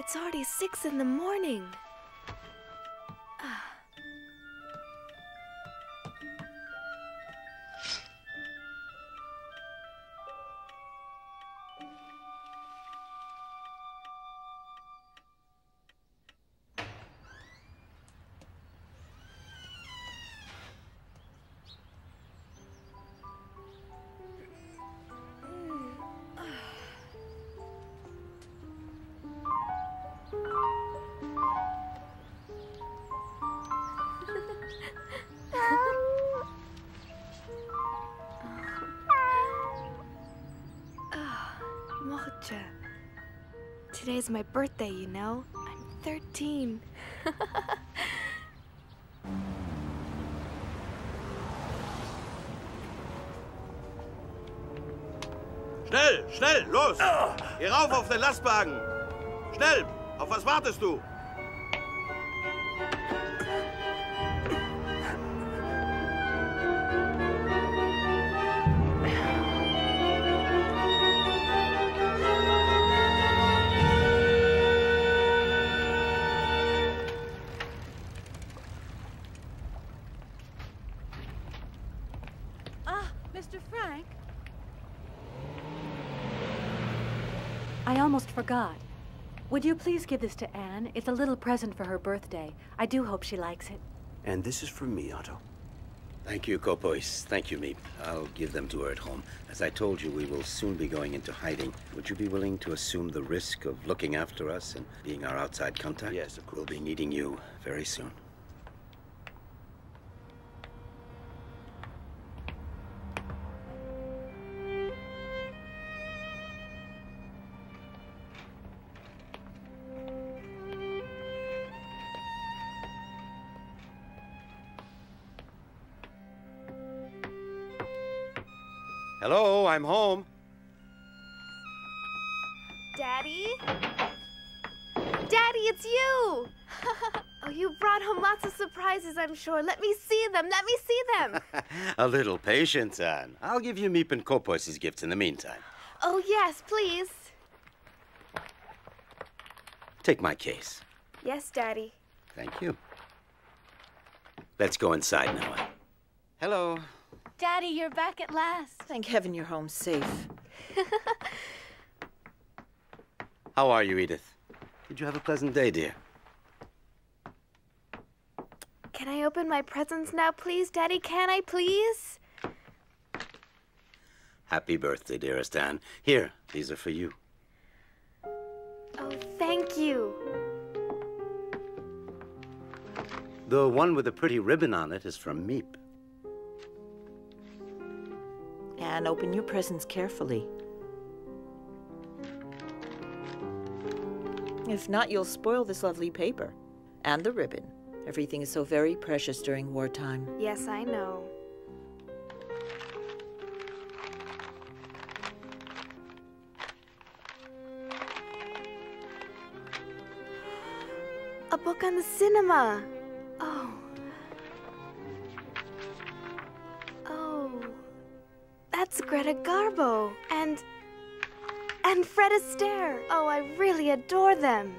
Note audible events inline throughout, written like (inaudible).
It's already six in the morning. Today's my birthday, you know? I'm 13. (laughs) Schnell, schnell, los! Geh rauf auf den Lastwagen! Schnell! Auf was wartest du? Would you please give this to Anne? It's a little present for her birthday. I do hope she likes it. And this is from me, Otto. Thank you, Koophuis. Thank you, Miep. I'll give them to her at home. As I told you, we will soon be going into hiding. Would you be willing to assume the risk of looking after us and being our outside contact? Yes, of course. We'll be needing you very soon. I'm home. Daddy? Daddy, it's you! (laughs) oh, you brought home lots of surprises, I'm sure. Let me see them. Let me see them. (laughs) A little patience, Anne. I'll give you Miep and Koophuis' gifts in the meantime. oh, yes, please. Take my case. Yes, Daddy. Thank you. Let's go inside now. Hello. Daddy, you're back at last. Thank heaven you're home safe. (laughs) How are you, Edith? Did you have a pleasant day, dear? Can I open my presents now, please? Daddy, can I, please? Happy birthday, dearest Anne. Here, these are for you. Oh, thank you. The one with the pretty ribbon on it is from Miep. And open your presents carefully. If not, you'll spoil this lovely paper. And the ribbon. Everything is so very precious during wartime. Yes, I know. A book on the cinema. That's Greta Garbo. And. And Fred Astaire. Oh, I really adore them.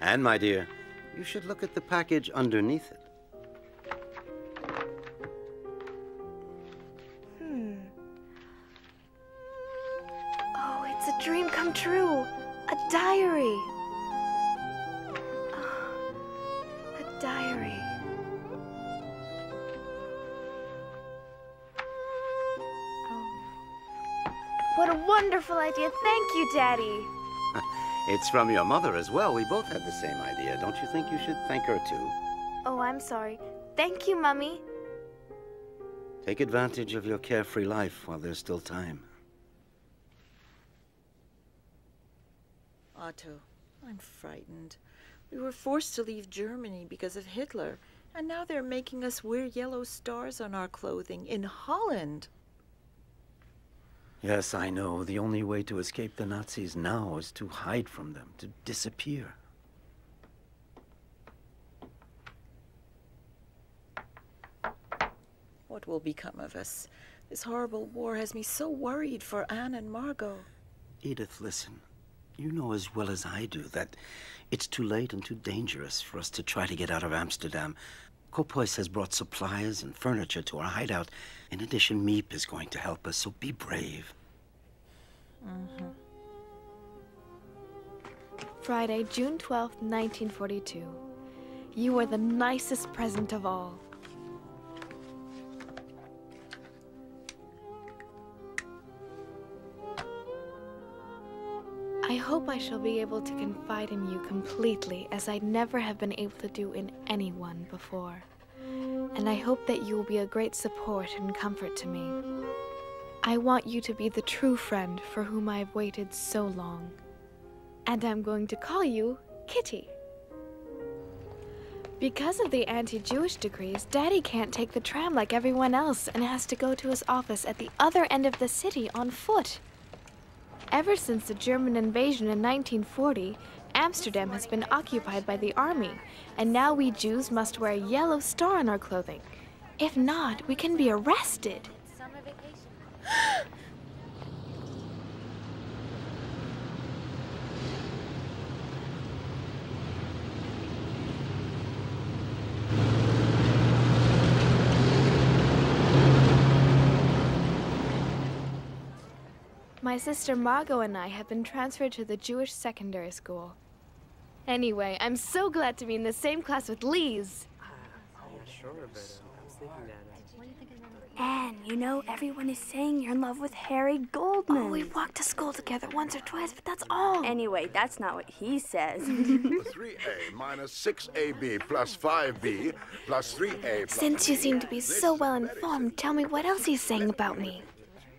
And, my dear, you should look at the package underneath it. Idea. Thank you, Daddy. Uh, it's from your mother as well. We both had the same idea. Don't you think you should thank her too? Oh, I'm sorry. Thank you, Mummy. Take advantage of your carefree life while there's still time. Otto, I'm frightened. We were forced to leave Germany because of Hitler, and now they're making us wear yellow stars on our clothing in Holland. Yes, I know. The only way to escape the Nazis now is to hide from them, to disappear. What will become of us? This horrible war has me so worried for Anne and Margot. Edith, listen. You know as well as I do that it's too late and too dangerous for us to try to get out of Amsterdam. Koophuis has brought supplies and furniture to our hideout. In addition, Miep is going to help us, so be brave. Mm-hmm. Friday, June 12th, 1942. You are the nicest present of all. I hope I shall be able to confide in you completely as I never have been able to do in anyone before. And I hope that you will be a great support and comfort to me. I want you to be the true friend for whom I have waited so long. And I'm going to call you Kitty. Because of the anti Jewish decrees, Daddy can't take the tram like everyone else and has to go to his office at the other end of the city on foot. Ever since the German invasion in 1940, Amsterdam has been occupied by the army, and now we Jews must wear a yellow star on our clothing. If not, we can be arrested. My sister Margot and I have been transferred to the Jewish secondary school. Anyway, I'm so glad to be in the same class with Lise. Anne, you know, everyone is saying you're in love with Harry Goldman. Oh, we walked to school together once or twice, but that's all. Anyway, that's not what he says. (laughs) (laughs) 3a minus 6ab plus 5b plus 3a plus Since you seem to be so well informed, tell me what else he's saying about me.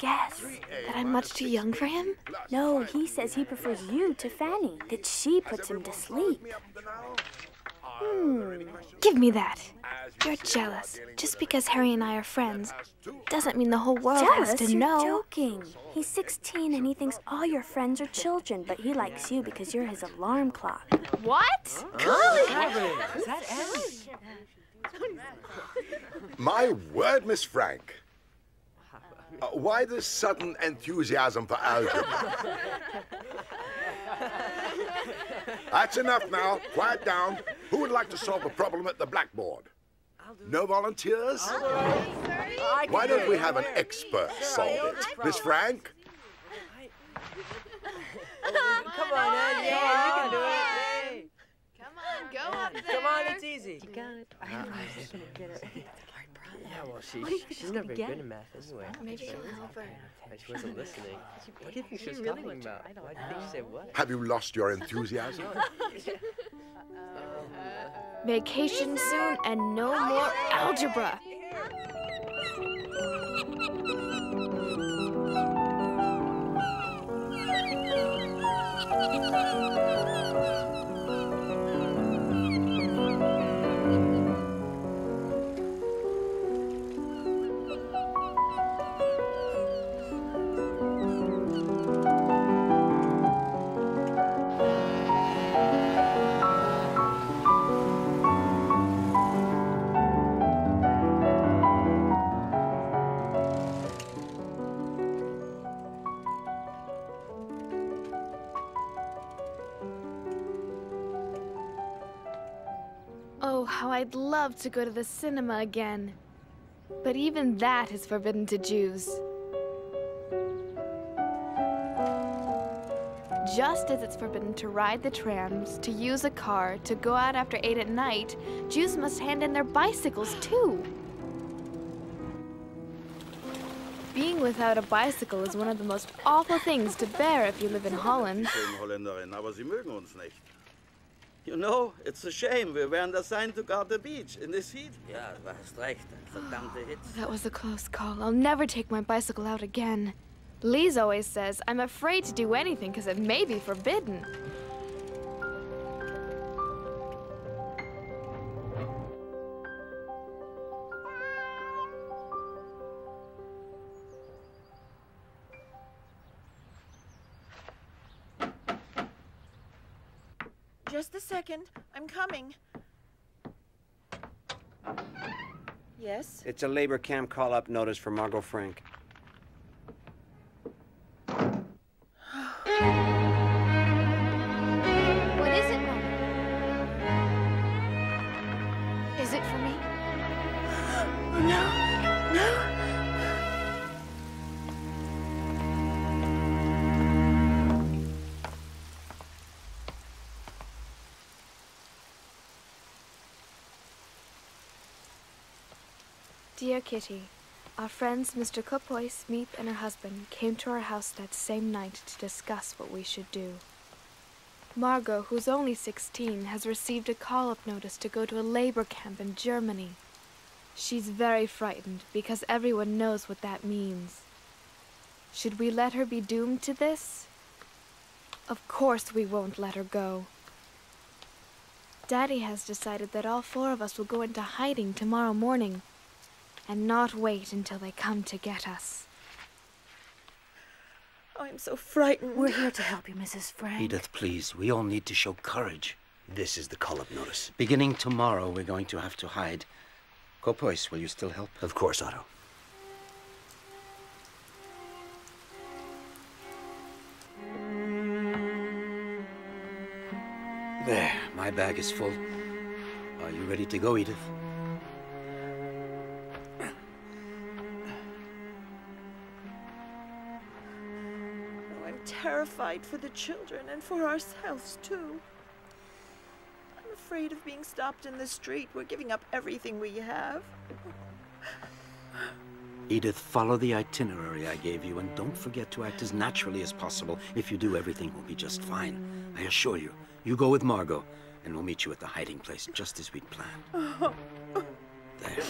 Guess. That I'm much too young for him? No, he says he prefers you to Fanny, that she puts him to sleep. Hmm. Give me that. You're jealous. Just because Harry and I are friends doesn't mean the whole world Jealous? has to You're know. joking. He's 16 and he thinks all your friends are children, but he likes you because you're his alarm clock. What? My word, Miss Frank. Uh, why this sudden enthusiasm for algebra? That's enough now. Quiet down. Who would like to solve the problem at the blackboard? No volunteers? Why don't we have an expert solve it? Miss Frank? Come on, Ed. Yeah, you can do it. Come on, go up there. Come on, it's easy. Yeah, well, she, she's never good in math anyway. Maybe it'll help her. And she wasn't (laughs) listening. What do you think she was talking about? Why do you think she said what? Have you lost your enthusiasm? (laughs) (laughs) Vacation soon and no more algebra. I'd love to go to the cinema again. But even that is forbidden to Jews. Just as it's forbidden to ride the trams, to use a car, to go out after 8 at night, Jews must hand in their bicycles too. Being without a bicycle is one of the most awful things to bear if you live in Holland. You know, it's a shame. Wir wären assigned to guard the beach in this heat. Ja, du hast recht. Verdammte oh, Hitze. That was a close call. I'll never take my bicycle out again. Lise always says I'm afraid to do anything because it may be forbidden. Second. I'm coming. Yes? It's a labor camp call up notice for Margot Frank. Kitty, our friends Mr. Koophuis, Miep, and her husband came to our house that same night to discuss what we should do. Margot, who's only 16, has received a call-up notice to go to a labor camp in Germany. She's very frightened because everyone knows what that means. Should we let her be doomed to this? Of course we won't let her go. Daddy has decided that all four of us will go into hiding tomorrow morning and not wait until they come to get us. Oh, I'm so frightened. We're here to help you, Mrs. Frank. Edith, please, we all need to show courage. This is the call-up notice. Beginning tomorrow, we're going to have to hide. Koophuis, will you still help? Of course, Otto. There, my bag is full. Are you ready to go, Edith? Terrified for the children and for ourselves, too. I'm afraid of being stopped in the street. We're giving up everything we have. Edith, follow the itinerary I gave you and don't forget to act as naturally as possible. If you do, everything will be just fine. I assure you. You go with Margot, and we'll meet you at the hiding place just as we'd planned. (laughs) There.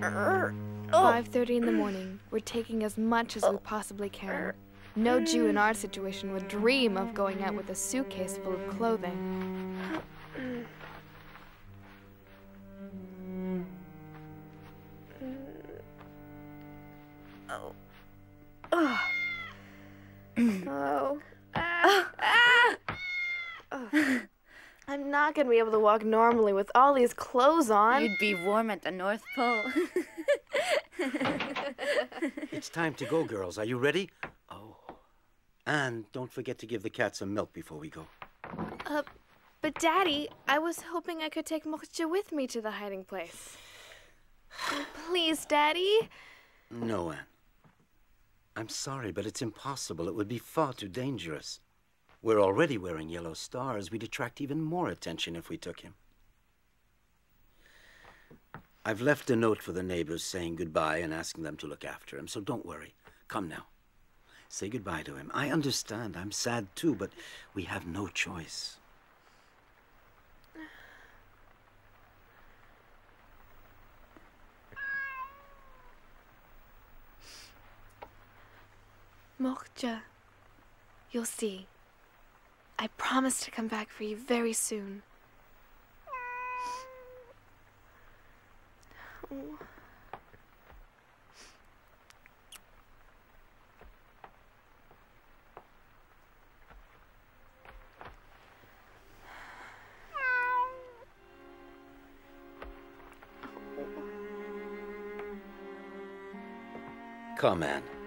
Er. 5.30 in the morning. We're taking as much as we oh. possibly can. No Jew in our situation would dream of going out with a suitcase full of clothing. Oh. Oh. oh. Ah. Oh. I'm not gonna be able to walk normally with all these clothes on. You'd be warm at the North Pole. (laughs) It's time to go, girls. Are you ready? Oh. And don't forget to give the cat some milk before we go. Uh, but Daddy, I was hoping I could take Moksha with me to the hiding place. Please, Daddy. No, Anne. I'm sorry, but it's impossible. It would be far too dangerous. We're already wearing yellow stars. We'd attract even more attention if we took him. I've left a note for the neighbors saying goodbye and asking them to look after him, so don't worry. Come now. Say goodbye to him. I understand. I'm sad too, but we have no choice. Moksha, you'll see. I promise to come back for you very soon. Come, Anne.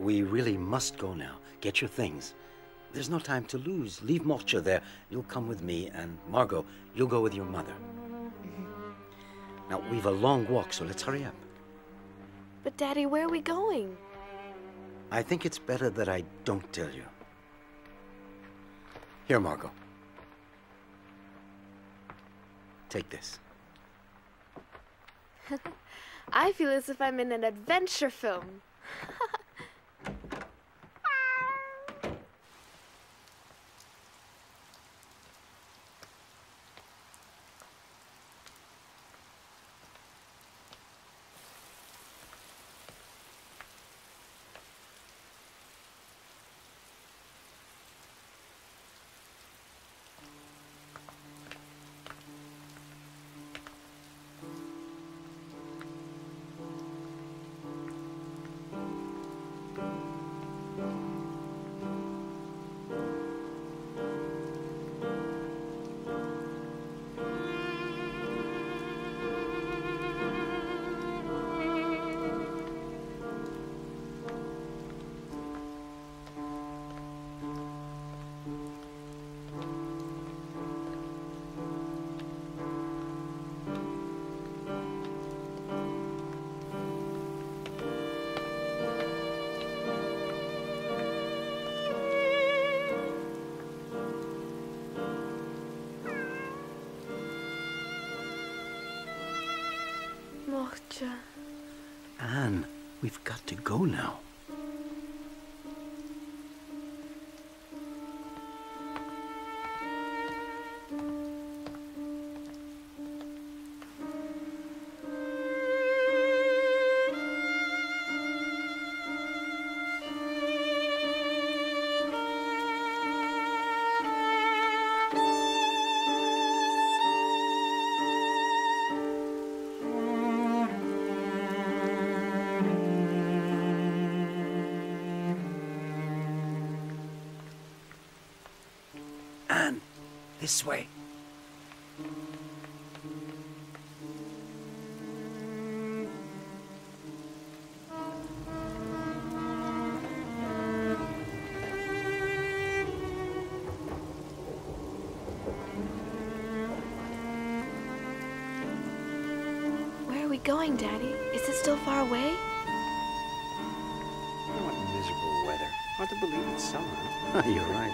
We really must go now. Get your things. There's no time to lose. Leave Moksha there. You'll come with me, and Margot, you'll go with your mother. Now, we've a long walk, so let's hurry up. But, Daddy, where are we going? I think it's better that I don't tell you. Here, Margot. Take this. (laughs) I feel as if I'm in an adventure film. (laughs) we've got to go now. This way. Where are we going, Daddy? Is it still far away? What miserable weather. Hard to believe it's summer. (laughs) You're right.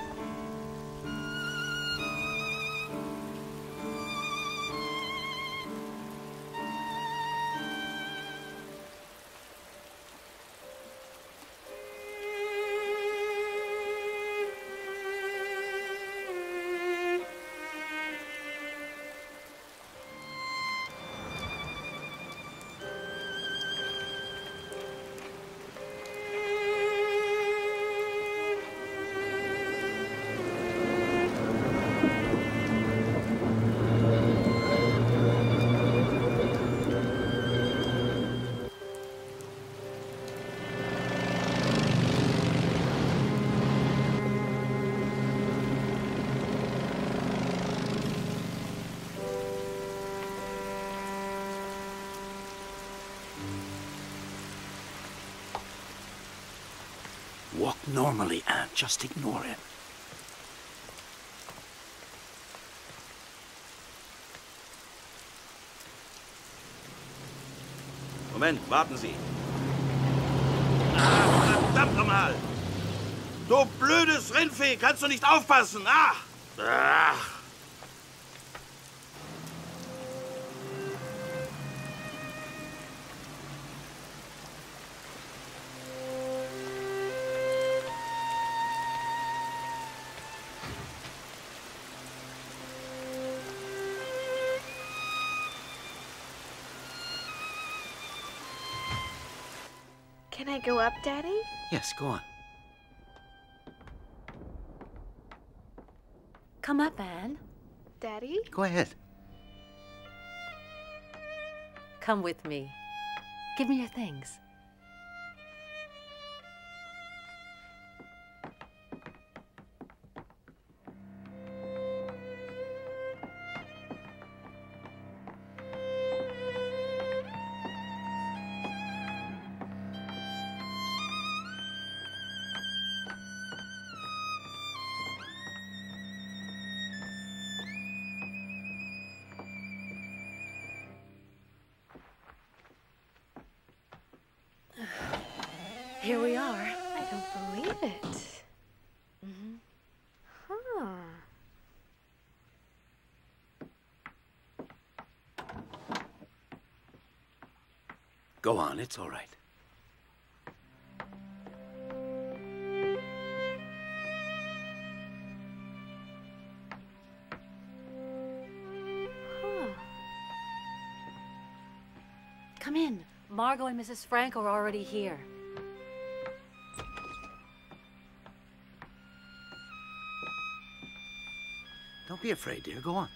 Walk normally, Anne. Just ignore him. Moment, warten Sie. Ah, verdammt nochmal! Du blödes Rindvieh, kannst du nicht aufpassen? Ah! Ach! Can I go up, Daddy? Yes, go on. Come up, Anne. Daddy? Go ahead. Come with me. Give me your things. Go on, it's all right. Huh. Come in. Margot and Mrs. Frank are already here. Don't be afraid, dear. Go on.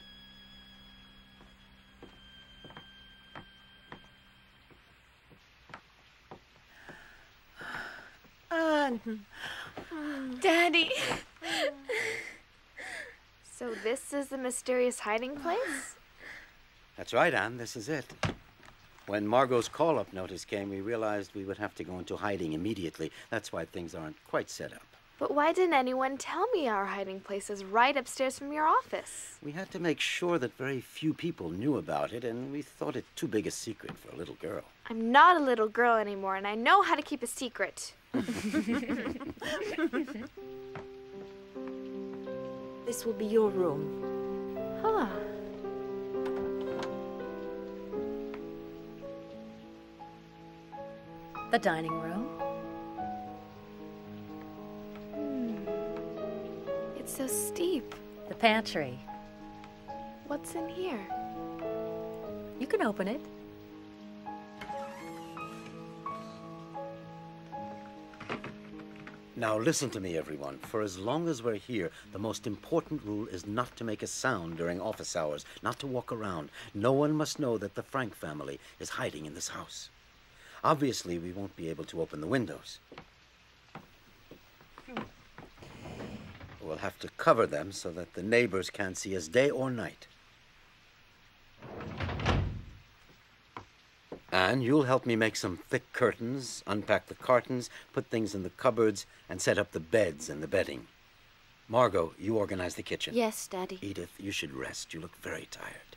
Anne. Daddy! so this is the mysterious hiding place? (sighs) That's right, Anne. This is it. When Margot's call-up notice came, we realized we would have to go into hiding immediately. That's why things aren't quite set up. But why didn't anyone tell me our hiding place is right upstairs from your office? We had to make sure that very few people knew about it, and we thought it too big a secret for a little girl. I'm not a little girl anymore, and I know how to keep a secret. (laughs) This will be your room. The dining room. Hmm. It's so steep. The pantry. What's in here? You can open it. Now listen to me, everyone. For as long as we're here, the most important rule is not to make a sound during office hours, not to walk around. No one must know that the Frank family is hiding in this house. Obviously, we won't be able to open the windows. We'll have to cover them so that the neighbors can't see us day or night. And you'll help me make some thick curtains, unpack the cartons, put things in the cupboards, and set up the beds and the bedding. Margot, you organize the kitchen. Yes, Daddy. Edith, you should rest. You look very tired.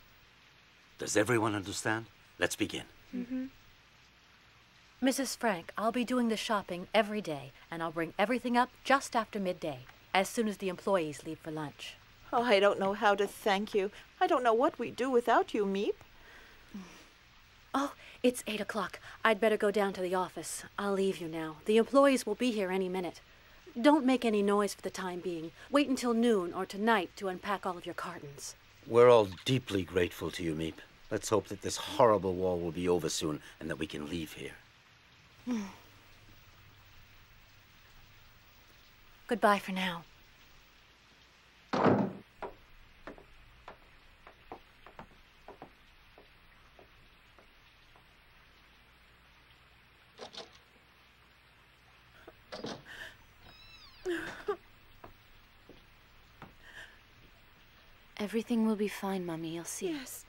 Does everyone understand? Let's begin. Mm-hmm. Mrs. Frank, I'll be doing the shopping every day, and I'll bring everything up just after midday, as soon as the employees leave for lunch. Oh, I don't know how to thank you. I don't know what we'd do without you, Miep. Oh, it's eight o'clock. I'd better go down to the office. I'll leave you now. The employees will be here any minute. Don't make any noise for the time being. Wait until noon or tonight to unpack all of your cartons. We're all deeply grateful to you, Miep. Let's hope that this horrible war will be over soon and that we can leave here. (sighs) Goodbye for now. (sighs) Everything will be fine, Mummy. You'll see. Yes.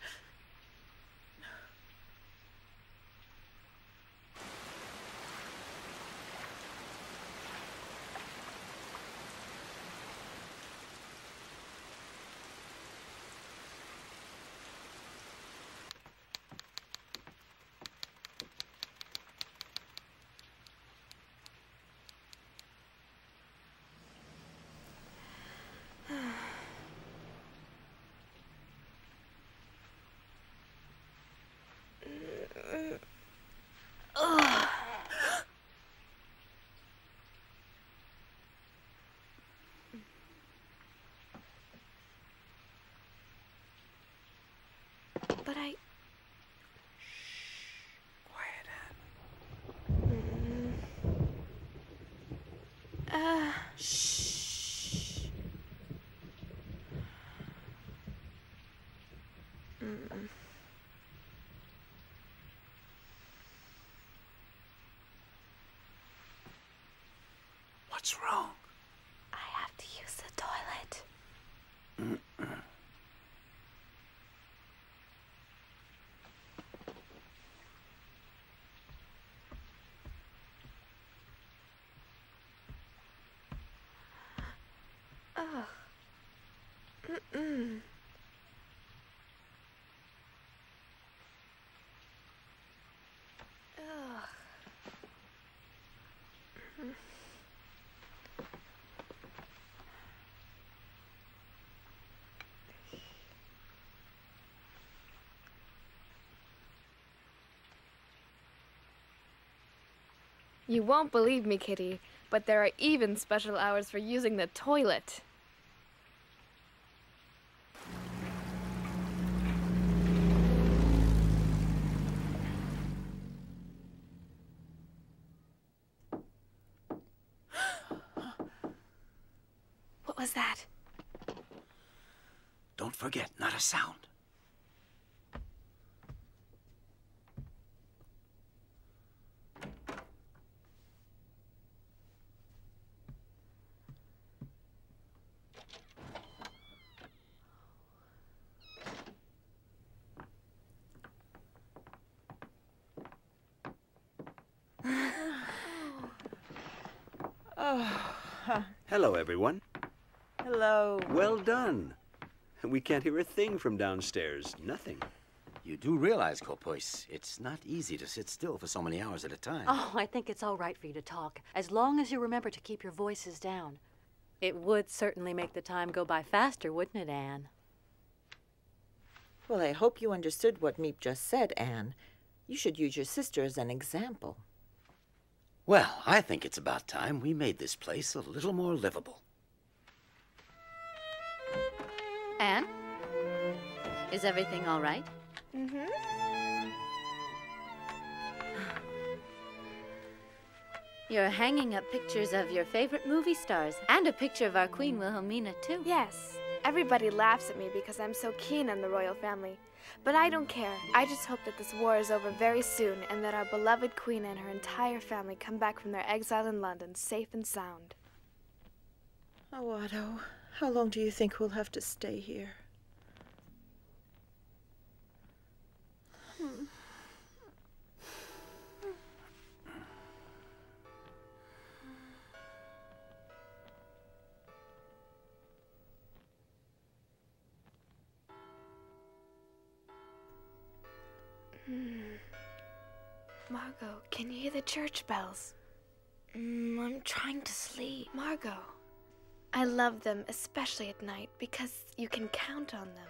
But I. Quiet, Uh. Shh. Mm. What's wrong? I have to use the toilet. Ugh. Mm-mm. You won't believe me, Kitty, but there are even special hours for using the toilet. What was that? Don't forget, not a sound. Oh. Hello, everyone. Hello. Well done. We can't hear a thing from downstairs. Nothing. You do realize, Koophuis, it's not easy to sit still for so many hours at a time. Oh, I think it's all right for you to talk, as long as you remember to keep your voices down. It would certainly make the time go by faster, wouldn't it, Anne? Well, I hope you understood what Miep just said, Anne. You should use your sister as an example. Well, I think it's about time we made this place a little more livable. Anne? Is everything all right? Mm-hmm. You're hanging up pictures of your favorite movie stars and a picture of our Queen Wilhelmina, too. Yes. Everybody laughs at me because I'm so keen on the royal family. But I don't care. I just hope that this war is over very soon and that our beloved queen and her entire family come back from their exile in London safe and sound. Oh, Otto, how long do you think we'll have to stay here? Margot, can you hear the church bells? Mm, I'm trying to sleep. Margot, I love them, especially at night, because you can count on them.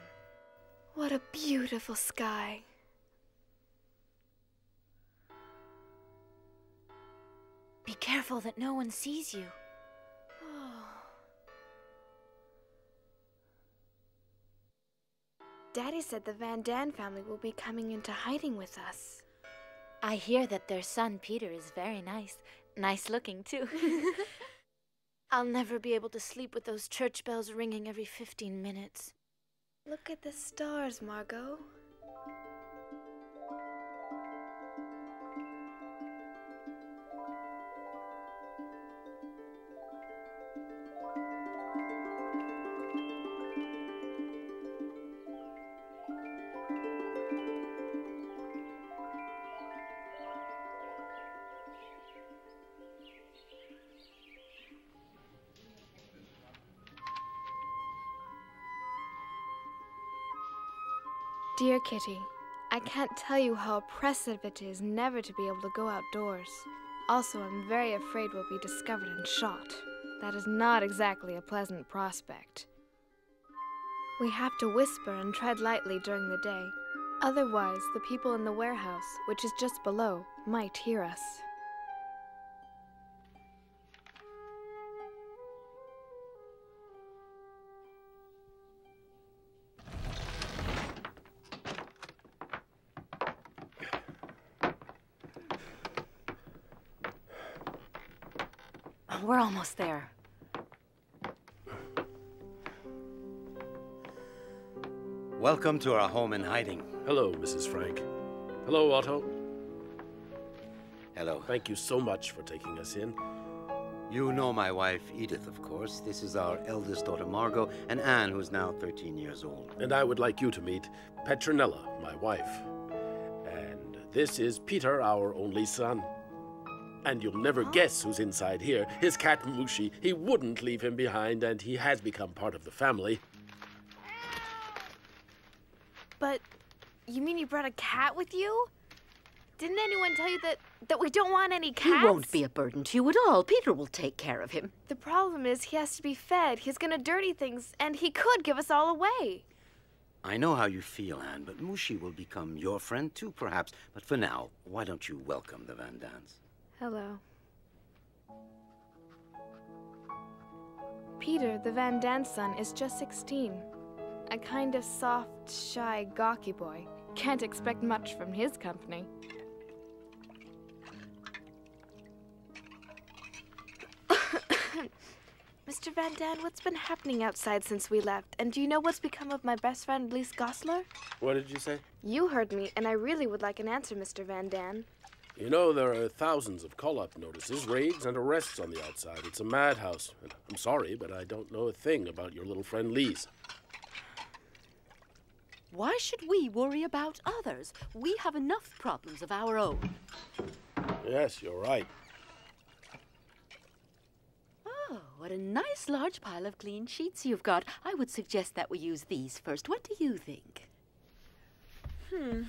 What a beautiful sky. Be careful that no one sees you. Daddy said the Van Dan family will be coming into hiding with us. I hear that their son Peter is very nice. Nice looking, too. (laughs) I'll never be able to sleep with those church bells ringing every 15 minutes. Look at the stars, Margot. Kitty, I can't tell you how oppressive it is never to be able to go outdoors. Also, I'm very afraid we'll be discovered and shot. That is not exactly a pleasant prospect. We have to whisper and tread lightly during the day. Otherwise, the people in the warehouse, which is just below, might hear us. Almost there. Welcome to our home in hiding. Hello, Mrs. Frank. Hello, Otto. Hello. Thank you so much for taking us in. You know my wife, Edith, of course. This is our eldest daughter, Margot, and Anne, who's now 13 years old. And I would like you to meet Petronella, my wife. And this is Peter, our only son. And you'll never guess who's inside here. His cat Mouschi. He wouldn't leave him behind, and he has become part of the family. But you mean you brought a cat with you? Didn't anyone tell you that that we don't want any cats? He won't be a burden to you at all. Peter will take care of him. The problem is he has to be fed. He's gonna dirty things, and he could give us all away. I know how you feel, Anne, but Mouschi will become your friend too, perhaps. But for now, why don't you welcome the Van Daans? Hello. Peter, the Van Daan son, is just 16. A kind of soft, shy, gawky boy. Can't expect much from his company. (coughs) Mr. Van Daan, what's been happening outside since we left? And do you know what's become of my best friend, Lise Goslar? What did you say? You heard me, and I really would like an answer, Mr. Van Daan. You know, there are thousands of call up notices, raids, and arrests on the outside. It's a madhouse. And I'm sorry, but I don't know a thing about your little friend Lise. Why should we worry about others? We have enough problems of our own. Yes, you're right. Oh, what a nice large pile of clean sheets you've got. I would suggest that we use these first. What do you think? Hmm.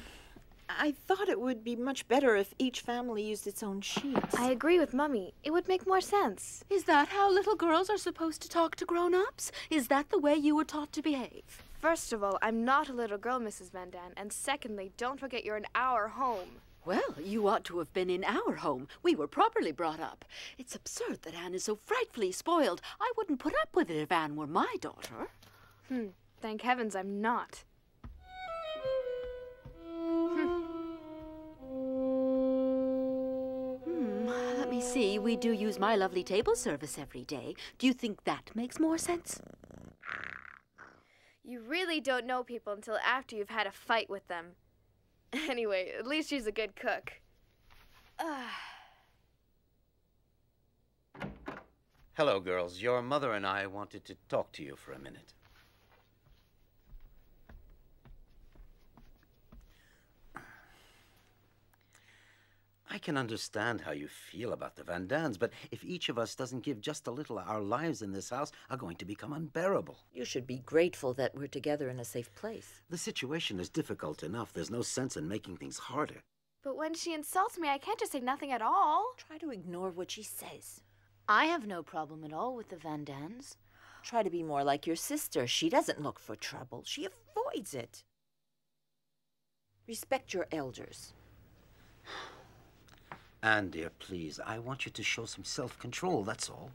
I thought it would be much better if each family used its own sheets. I agree with Mummy. It would make more sense. Is that how little girls are supposed to talk to grown ups? Is that the way you were taught to behave? First of all, I'm not a little girl, Mrs. Van Daan. And secondly, don't forget you're in our home. Well, you ought to have been in our home. We were properly brought up. It's absurd that Anne is so frightfully spoiled. I wouldn't put up with it if Anne were my daughter. Hmm. Thank heavens I'm not. See. We do use my lovely table service every day. Do you think that makes more sense? You really don't know people until after you've had a fight with them. (laughs) Anyway, at least she's a good cook. Hello, girls. Your mother and I wanted to talk to you for a minute. I can understand how you feel about the Van Daans, but if each of us doesn't give just a little, our lives in this house are going to become unbearable. You should be grateful that we're together in a safe place. The situation is difficult enough. There's no sense in making things harder. But when she insults me, I can't just say nothing at all. Try to ignore what she says. I have no problem at all with the Van Daans. Try to be more like your sister. She doesn't look for trouble, she avoids it. Respect your elders. Anne, dear, please, I want you to show some self control, that's all.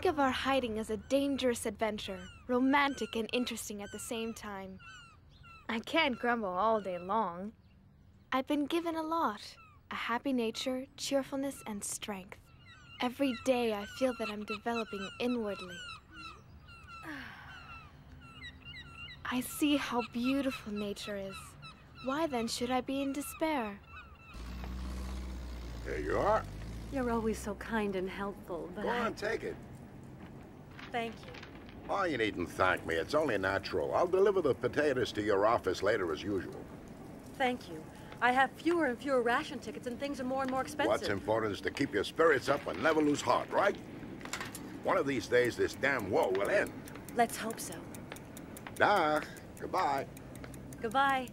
Think of our hiding as a dangerous adventure, romantic and interesting at the same time. I can't grumble all day long. I've been given a lot a happy nature, cheerfulness, and strength. Every day I feel that I'm developing inwardly. (sighs) I see how beautiful nature is. Why then should I be in despair? Here you are. You're always so kind and helpful, but Go I... on, take it. Thank you. Oh, you needn't thank me. It's only natural. I'll deliver the potatoes to your office later as usual. Thank you. I have fewer and fewer ration tickets, and things are more and more expensive. What's important is to keep your spirits up and never lose heart, right? One of these days, this damn war will end. Let's hope so. Nah, goodbye. Goodbye.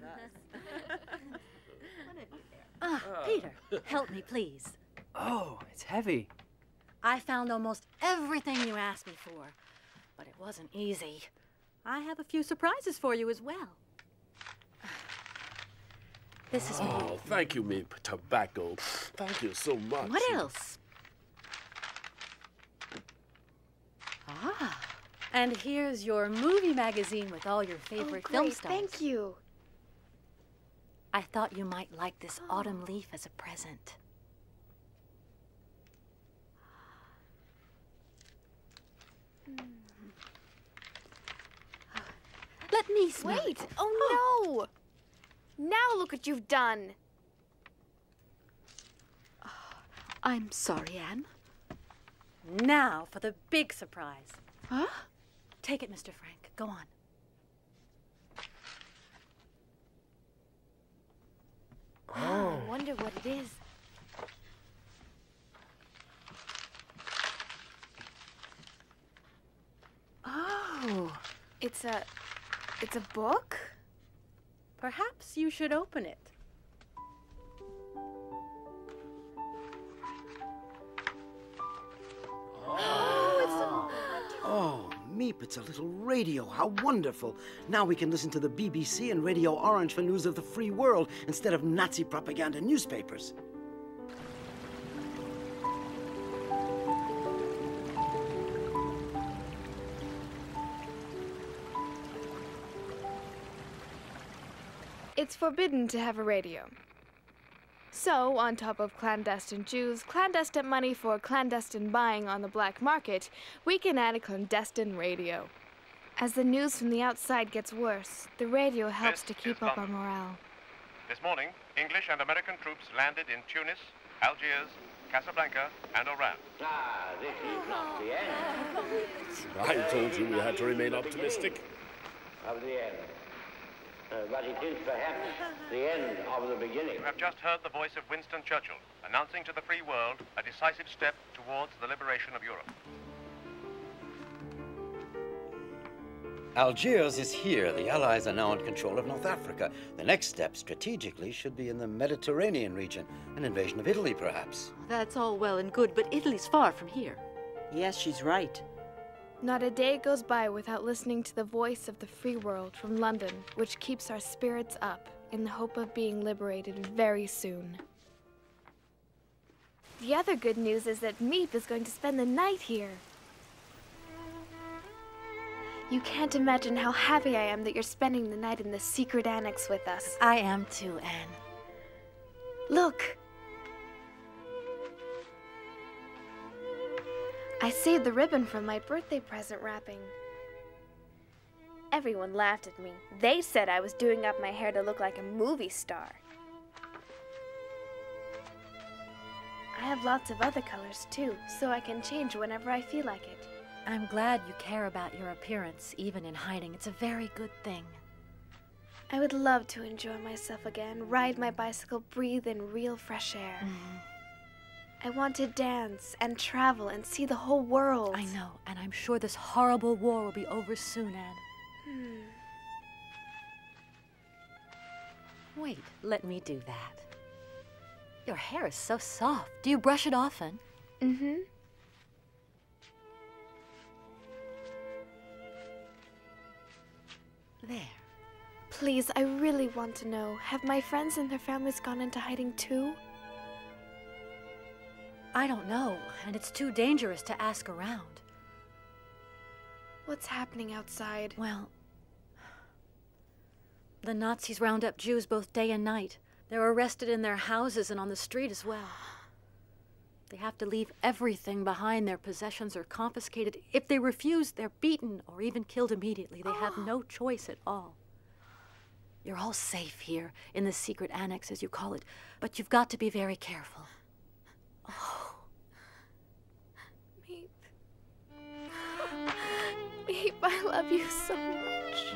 Don't worry about us. Ah, Peter, help me, please. (laughs) Oh, it's heavy. I found almost everything you asked me for, but it wasn't easy. I have a few surprises for you as well. (sighs) This is Oh, thank you, Miep. Tobacco. Thank you so much. What else? Ah, and here's your movie magazine with all your favorite oh, film great. stars. Thank you. I thought you might like this autumn leaf as a present. Hmm. Let me smell Wait. it. Oh, no. Now look what you've done. (sighs) I'm sorry, Anne. Now for the big surprise. Huh? Take it, Mr. Frank. Go on. Oh. I (gasps) wonder what it is. Oh. It's a. It's a book? Perhaps you should open it. Miep, it's a little radio. How wonderful. Now we can listen to the BBC and Radio Orange for news of the free world instead of Nazi propaganda newspapers. It's forbidden to have a radio. So, on top of clandestine Jews, clandestine money for clandestine buying on the black market, we can add a clandestine radio. As the news from the outside gets worse, the radio helps This to keep is up our morale. This morning, English and American troops landed in Tunis, Algiers, Casablanca, and Oran. Ah, this is not the end I told you we had to remain optimistic. of the end. Uh, but it is perhaps the end of the beginning. You have just heard the voice of Winston Churchill announcing to the free world a decisive step towards the liberation of Europe. Algiers is here. The Allies are now in control of North Africa. The next step, strategically, should be in the Mediterranean region. An invasion of Italy, perhaps. That's all well and good, but Italy's far from here. Yes, she's right. Not a day goes by without listening to the voice of the free world from London, which keeps our spirits up in the hope of being liberated very soon. The other good news is that Miep is going to spend the night here. You can't imagine how happy I am that you're spending the night in the secret annex with us. I am too, Anne. Look! I saved the ribbon from my birthday present wrapping. Everyone laughed at me. They said I was doing up my hair to look like a movie star. I have lots of other colors too, so I can change whenever I feel like it. I'm glad you care about your appearance, even in hiding. It's a very good thing. I would love to enjoy myself again, ride my bicycle, breathe in real fresh air. Mm-hmm. I want to dance and travel and see the whole world. I know, and I'm sure this horrible war will be over soon, Anne. Hmm. Wait, let me do that. Your hair is so soft. Do you brush it often? Mm-hmm. There. Please, I really want to know. Have my friends and their families gone into hiding too? I don't know, and it's too dangerous to ask around. What's happening outside? Well, the Nazis round up Jews both day and night. They're arrested in their houses and on the street as well. They have to leave everything behind. Their possessions are confiscated. If they refuse, they're beaten or even killed immediately. They have no choice at all. You're all safe here in the secret annex, as you call it, but you've got to be very careful. Miep. Miep, I love you so much.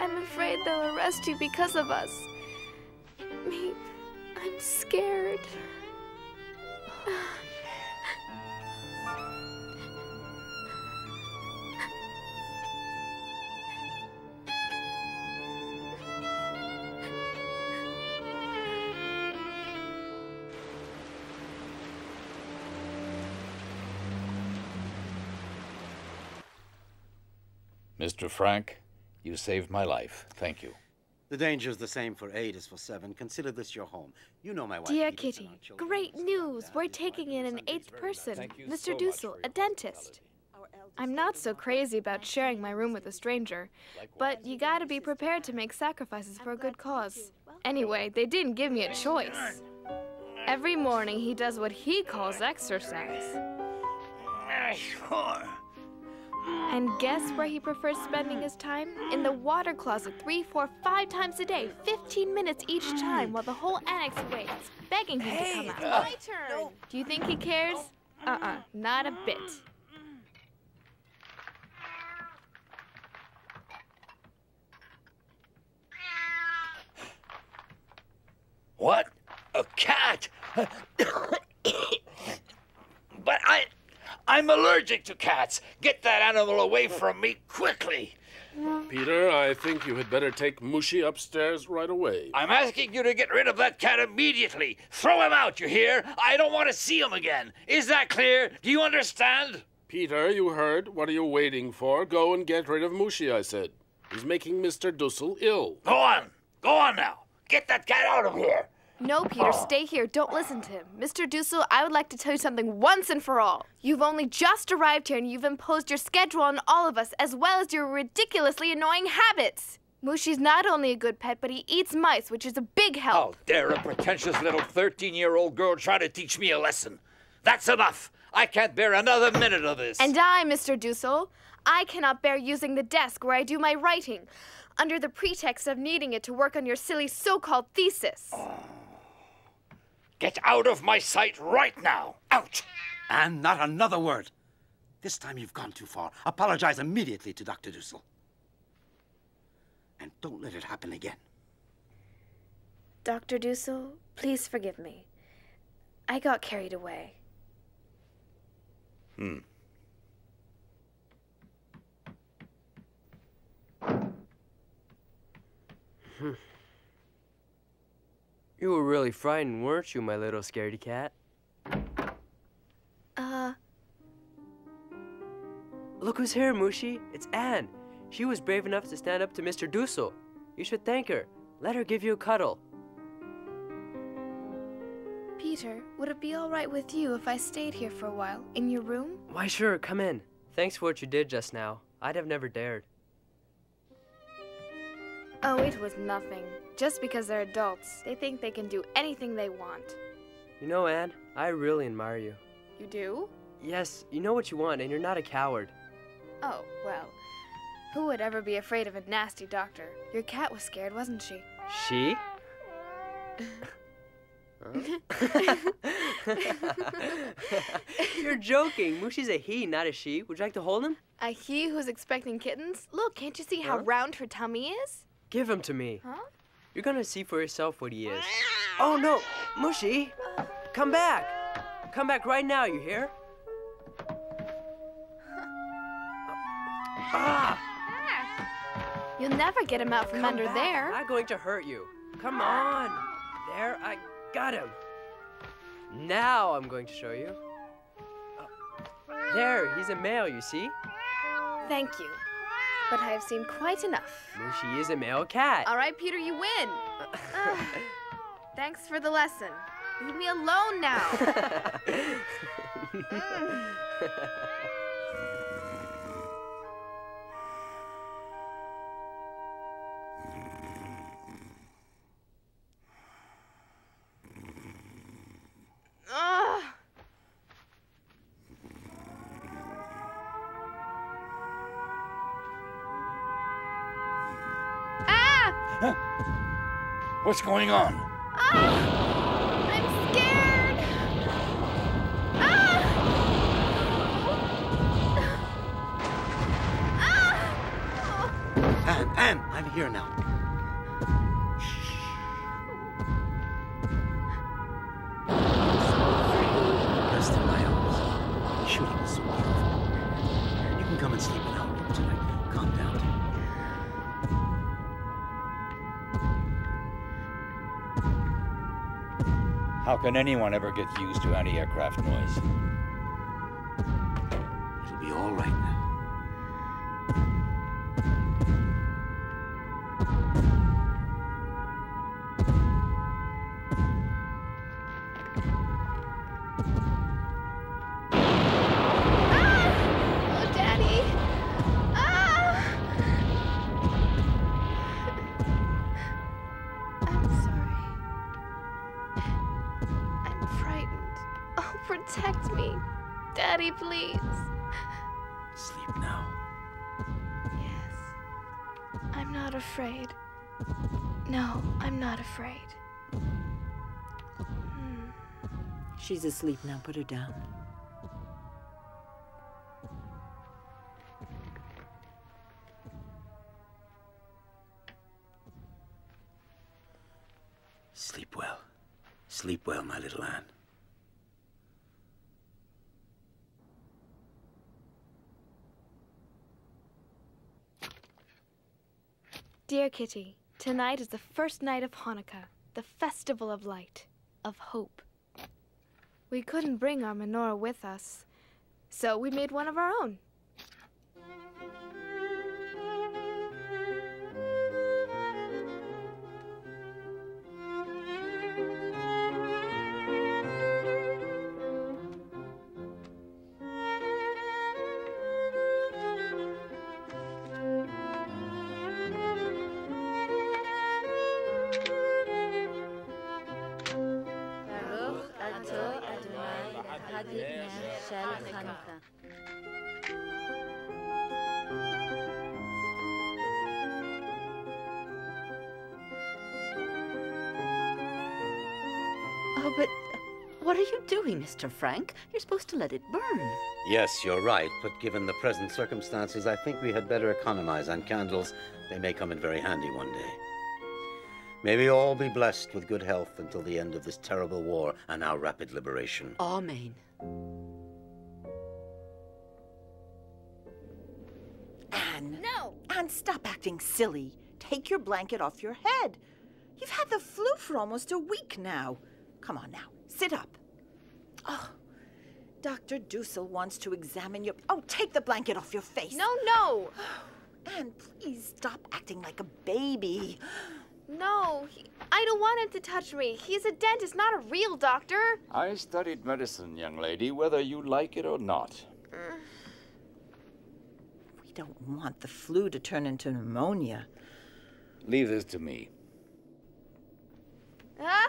I'm afraid they'll arrest you because of us. Miep, I'm scared. (sighs) (sighs) (sighs) Mr. Frank, you saved my life. Thank you. The danger is the same for eight as for seven. Consider this your home. You know my wife. Dear Edith, Kitty, great news! We're taking in an eighth person, Mr. Dussel, a dentist. I'm not so crazy about sharing my room with a stranger, but you gotta be prepared to make sacrifices for a good cause. Anyway, they didn't give me a choice. Every morning he does what he calls exercise. Sure. And guess where he prefers spending his time? In the water closet, three, four, five times a day, 15 minutes each time, while the whole annex waits, begging him Hey, to come out. It's my turn. Do you think he cares? Uh-uh, not a bit. What? A cat? (coughs) but I. I'm allergic to cats. Get that animal away from me quickly. Peter, I think you had better take Mouschi upstairs right away. I'm asking you to get rid of that cat immediately. Throw him out, you hear? I don't want to see him again. Is that clear? Do you understand? Peter, you heard. What are you waiting for? Go and get rid of Mouschi, I said. He's making Mr. Dussel ill. Go on. Go on now. Get that cat out of here. No, Peter, stay here. Don't listen to him. Mr. Dussel, I would like to tell you something once and for all. You've only just arrived here and you've imposed your schedule on all of us, as well as your ridiculously annoying habits. Mouschi's not only a good pet, but he eats mice, which is a big help. How dare a pretentious little 13 year old girl try to teach me a lesson? That's enough. I can't bear another minute of this. And I, Mr. Dussel, I cannot bear using the desk where I do my writing, under the pretext of needing it to work on your silly so called thesis. Ah. Get out of my sight right now. Out! And not another word. This time you've gone too far. Apologize immediately to Dr. Dussel. And don't let it happen again. Dr. Dussel, please forgive me. I got carried away. Hmm. You were really frightened, weren't you, my little scaredy cat? Uh, Look who's here, Mouschi. It's Anne. She was brave enough to stand up to Mr. Dussel. You should thank her. Let her give you a cuddle. Peter, would it be all right with you if I stayed here for a while, in your room? Why, sure, come in. Thanks for what you did just now. I'd have never dared. Oh, it was nothing. Just because they're adults, they think they can do anything they want. You know, Anne, I really admire you. You do? Yes, you know what you want, and you're not a coward. Oh, well. Who would ever be afraid of a nasty doctor? Your cat was scared, wasn't she? She? (laughs) (laughs) You're joking. Mouschi's a he, not a she. Would you like to hold him? A he who's expecting kittens? Look, can't you see how Huh? round her tummy is? Give him to me. Huh? You're gonna see for yourself what he is. Oh no, Mouschi! Come back! Come back right now, you hear? Ah! You'll never get him out from Come under back. there. I'm not going to hurt you. Come on! There, I got him. Now I'm going to show you. Uh, there, he's a male, you see? Thank you. But I have seen quite enough. Mouschi is a male cat. All right, Peter, you win. Ugh. (laughs) Thanks for the lesson. Leave me alone now. Mm. (laughs) (laughs) What's going on? Ah! I'm scared. Ah! Anne, Anne, I'm here now. Can anyone ever get used to anti-aircraft noise? She's asleep now. Put her down. Sleep well. Sleep well, my little Anne. Dear Kitty, tonight is the first night of Hanukkah, the festival of light, of hope. We couldn't bring our menorah with us, so we made one of our own. What are you doing, Mr. Frank? You're supposed to let it burn. Yes, you're right, but given the present circumstances, I think we had better economize on candles. They may come in very handy one day. May we all be blessed with good health until the end of this terrible war and our rapid liberation. Amen. Anne. No. Anne, stop acting silly. Take your blanket off your head. You've had the flu for almost a week now. Come on now, sit up. Oh, Dr. Dussel wants to examine your. Oh, take the blanket off your face. No, no. (sighs) Anne, please stop acting like a baby. No, he, I don't want him to touch me. He's a dentist, not a real doctor. I studied medicine, young lady, whether you like it or not. (sighs) We don't want the flu to turn into pneumonia. Leave this to me. Huh?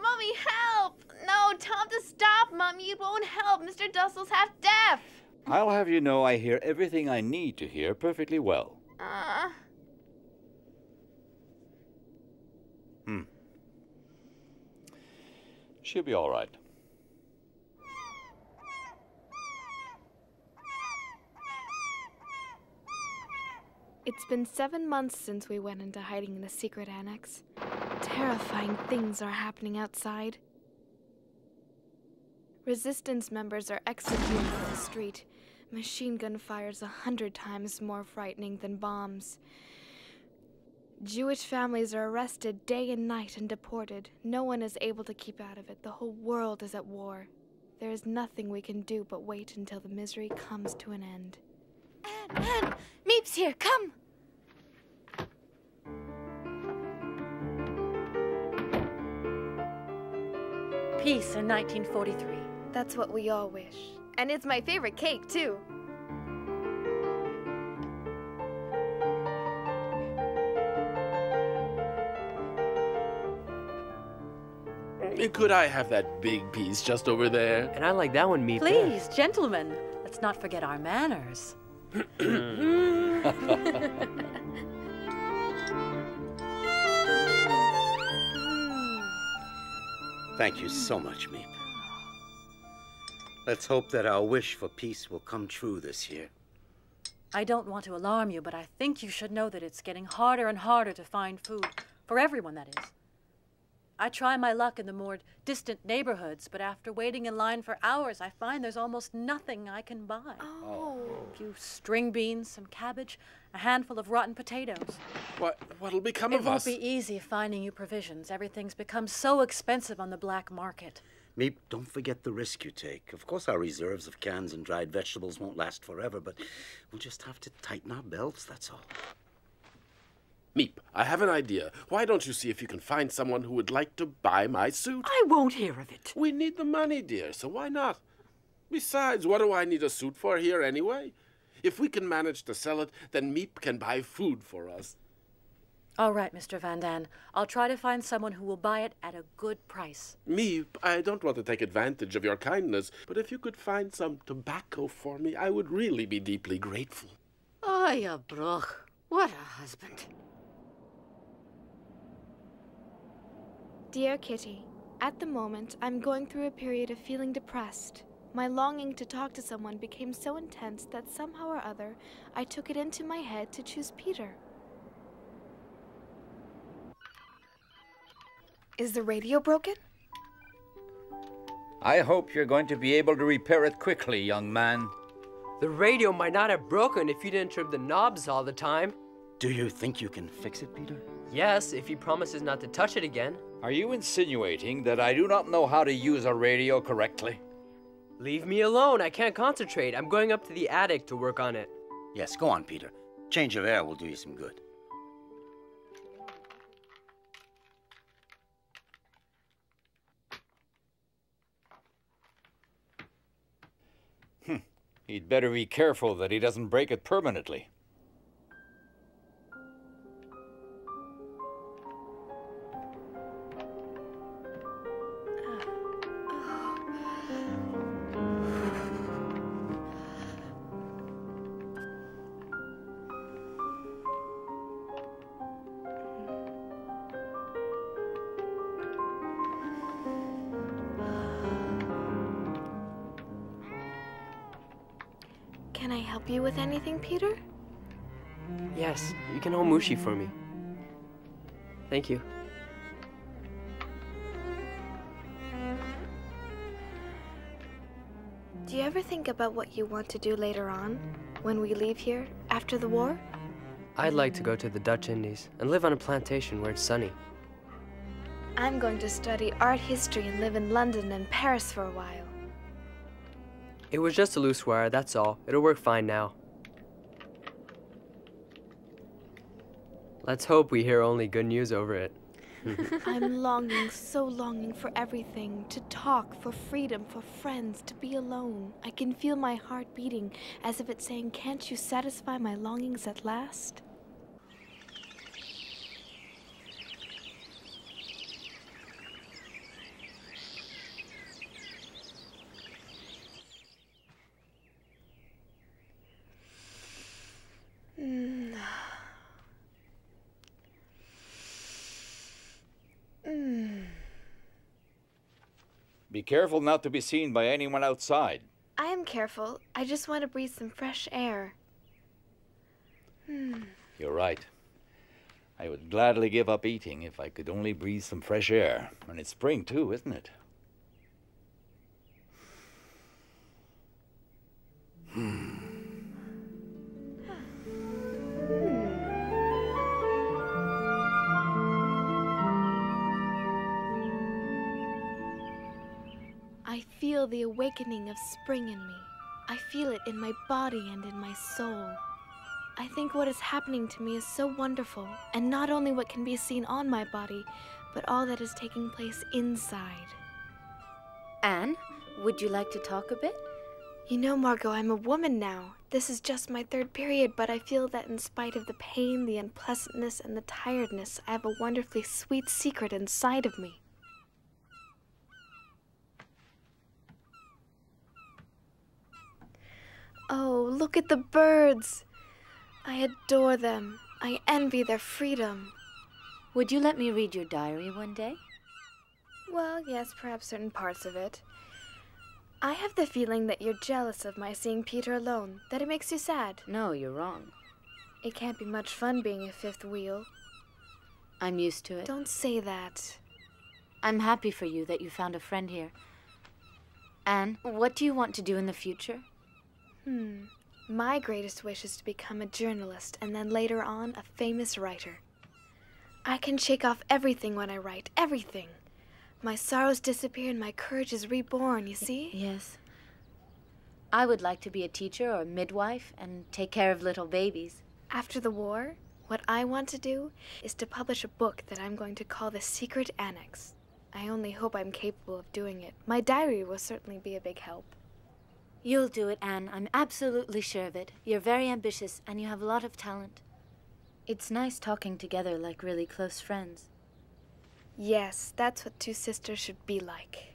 Mommy, help! No, tell to stop, Mommy. It won't help. Mr. Dussel's half deaf. I'll have you know I hear everything I need to hear perfectly well. Uh, Hmm. She'll be all right. it's been seven months since we went into hiding in the secret annex. Terrifying things are happening outside. Resistance members are executed in the street. Machine gun fire's a hundred times more frightening than bombs. Jewish families are arrested day and night and deported. No one is able to keep out of it. The whole world is at war. There is nothing we can do but wait until the misery comes to an end. Anne, Miep's here. Come. Peace in 1943. That's what we all wish. And it's my favorite cake, too. Mm, could I have that big piece just over there? And I like that one, Miep. Please, gentlemen, let's not forget our manners. (laughs) Thank you so much, Miep. Let's hope that our wish for peace will come true this year. I don't want to alarm you, but I think you should know that it's getting harder and harder to find food. For everyone, that is. I try my luck in the more distant neighborhoods, but after waiting in line for hours, I find there's almost nothing I can buy. Oh. A few string beans, some cabbage, a handful of rotten potatoes. What, what'll become it of won't us? be easy finding you provisions. Everything's become so expensive on the black market. Miep, don't forget the risk you take. Of course, our reserves of cans and dried vegetables won't last forever, but we'll just have to tighten our belts, that's all. Miep, I have an idea. Why don't you see if you can find someone who would like to buy my suit? I won't hear of it. We need the money, dear, so why not? Besides, what do I need a suit for here anyway? If we can manage to sell it, then Miep can buy food for us. All right, Mr. Van Daan. I'll try to find someone who will buy it at a good price. Me, I don't want to take advantage of your kindness, but if you could find some tobacco for me, I would really be deeply grateful. Oh, you bruch. What a husband. Dear Kitty, at the moment, I'm going through a period of feeling depressed. My longing to talk to someone became so intense that somehow or other I took it into my head to choose Peter. Is the radio broken? I hope you're going to be able to repair it quickly, young man. The radio might not have broken if you didn't trim the knobs all the time. Do you think you can fix it, Peter? Yes, if he promises not to touch it again. Are you insinuating that I do not know how to use a radio correctly? Leave me alone. I can't concentrate. I'm going up to the attic to work on it. Yes, go on, Peter. Change of air will do you some good. He'd better be careful that he doesn't break it permanently. You can hold Mouschi for me. Thank you. Do you ever think about what you want to do later on, when we leave here, after the war? I'd like to go to the Dutch Indies and live on a plantation where it's sunny. I'm going to study art history and live in London and Paris for a while. It was just a loose wire, that's all. It'll work fine now. Let's hope we hear only good news over it. (laughs) I'm longing, so longing for everything to talk, for freedom, for friends, to be alone. I can feel my heart beating as if it's saying, Can't you satisfy my longings at last? Careful not to be seen by anyone outside. I am careful. I just want to breathe some fresh air. Hmm. You're right. I would gladly give up eating if I could only breathe some fresh air. And it's spring, too, isn't it? I feel the awakening of spring in me. I feel it in my body and in my soul. I think what is happening to me is so wonderful, and not only what can be seen on my body, but all that is taking place inside. Anne, would you like to talk a bit? You know, Margot, I'm a woman now. This is just my third period, but I feel that in spite of the pain, the unpleasantness, and the tiredness, I have a wonderfully sweet secret inside of me. Oh, look at the birds! I adore them. I envy their freedom. Would you let me read your diary one day? Well, yes, perhaps certain parts of it. I have the feeling that you're jealous of my seeing Peter alone, that it makes you sad. No, you're wrong. It can't be much fun being a fifth wheel. I'm used to it. Don't say that. I'm happy for you that you found a friend here. Anne, what do you want to do in the future? Hmm. My greatest wish is to become a journalist and then later on a famous writer. I can shake off everything when I write, everything. My sorrows disappear and my courage is reborn, you see? Yes. I would like to be a teacher or a midwife and take care of little babies. After the war, what I want to do is to publish a book that I'm going to call The Secret Annex. I only hope I'm capable of doing it. My diary will certainly be a big help. You'll do it, Anne. I'm absolutely sure of it. You're very ambitious and you have a lot of talent. It's nice talking together like really close friends. Yes, that's what two sisters should be like.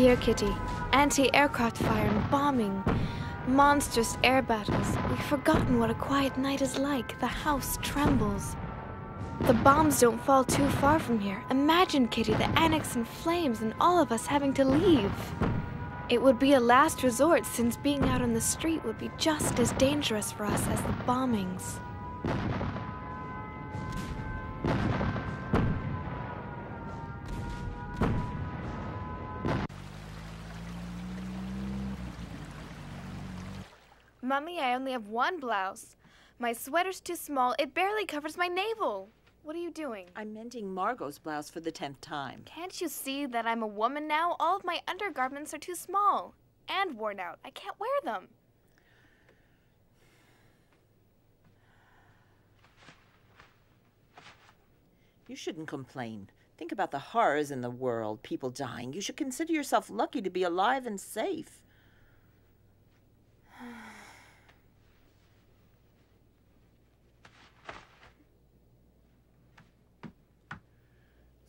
Dear Kitty, anti-aircraft fire and bombing, monstrous air battles. We've forgotten what a quiet night is like. The house trembles. The bombs don't fall too far from here. Imagine, Kitty, the annex in flames and all of us having to leave. It would be a last resort since being out on the street would be just as dangerous for us as the bombings. Mummy, I only have one blouse. My sweater's too small. It barely covers my navel. What are you doing? I'm mending Margot's blouse for the tenth time. Can't you see that I'm a woman now? All of my undergarments are too small and worn out. I can't wear them. You shouldn't complain. Think about the horrors in the world, people dying. You should consider yourself lucky to be alive and safe.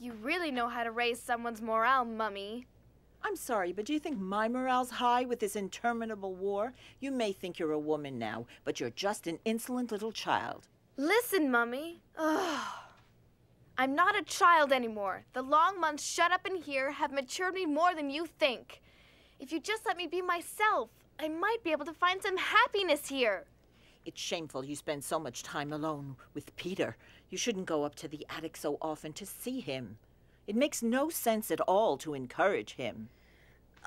You really know how to raise someone's morale, Mummy. I'm sorry, but do you think my morale's high with this interminable war? You may think you're a woman now, but you're just an insolent little child. Listen, Mummy. Ugh. I'm not a child anymore. The long months shut up in here have matured me more than you think. If you just let me be myself, I might be able to find some happiness here. It's shameful you spend so much time alone with Peter. You shouldn't go up to the attic so often to see him. It makes no sense at all to encourage him.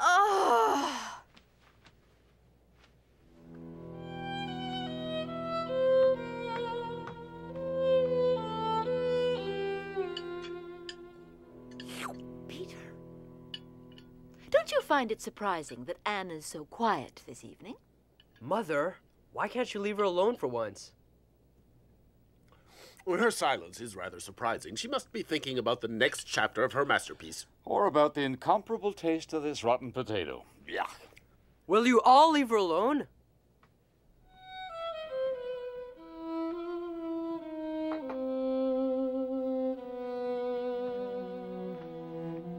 Oh. (sighs) Peter. Don't you find it surprising that Anne is so quiet this evening? Mother, why can't you leave her alone for once? Well, her silence is rather surprising. She must be thinking about the next chapter of her masterpiece. Or about the incomparable taste of this rotten potato. Yuck. Will you all leave her alone?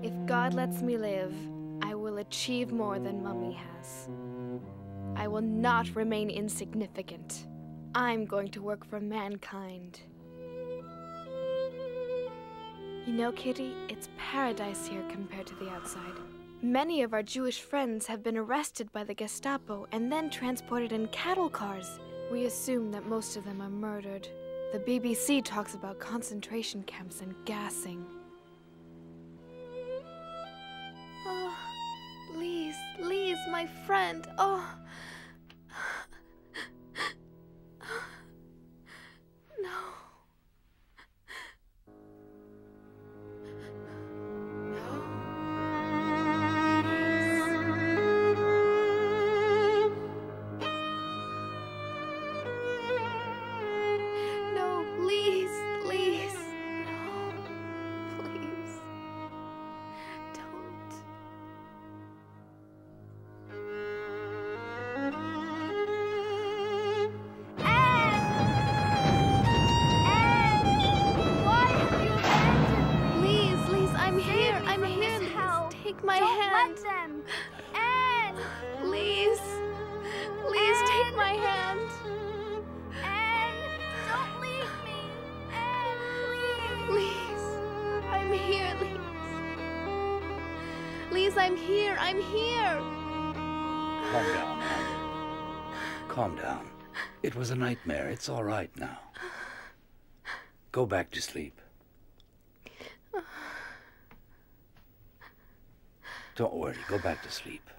If God lets me live, I will achieve more than Mummy has. I will not remain insignificant. I'm going to work for mankind. You know, Kitty, it's paradise here compared to the outside. Many of our Jewish friends have been arrested by the Gestapo and then transported in cattle cars. We assume that most of them are murdered. The BBC talks about concentration camps and gassing. Oh, Lise, Lise, my friend. Oh. Was a nightmare. It's all right now. Go back to sleep. Don't worry. Go back to sleep.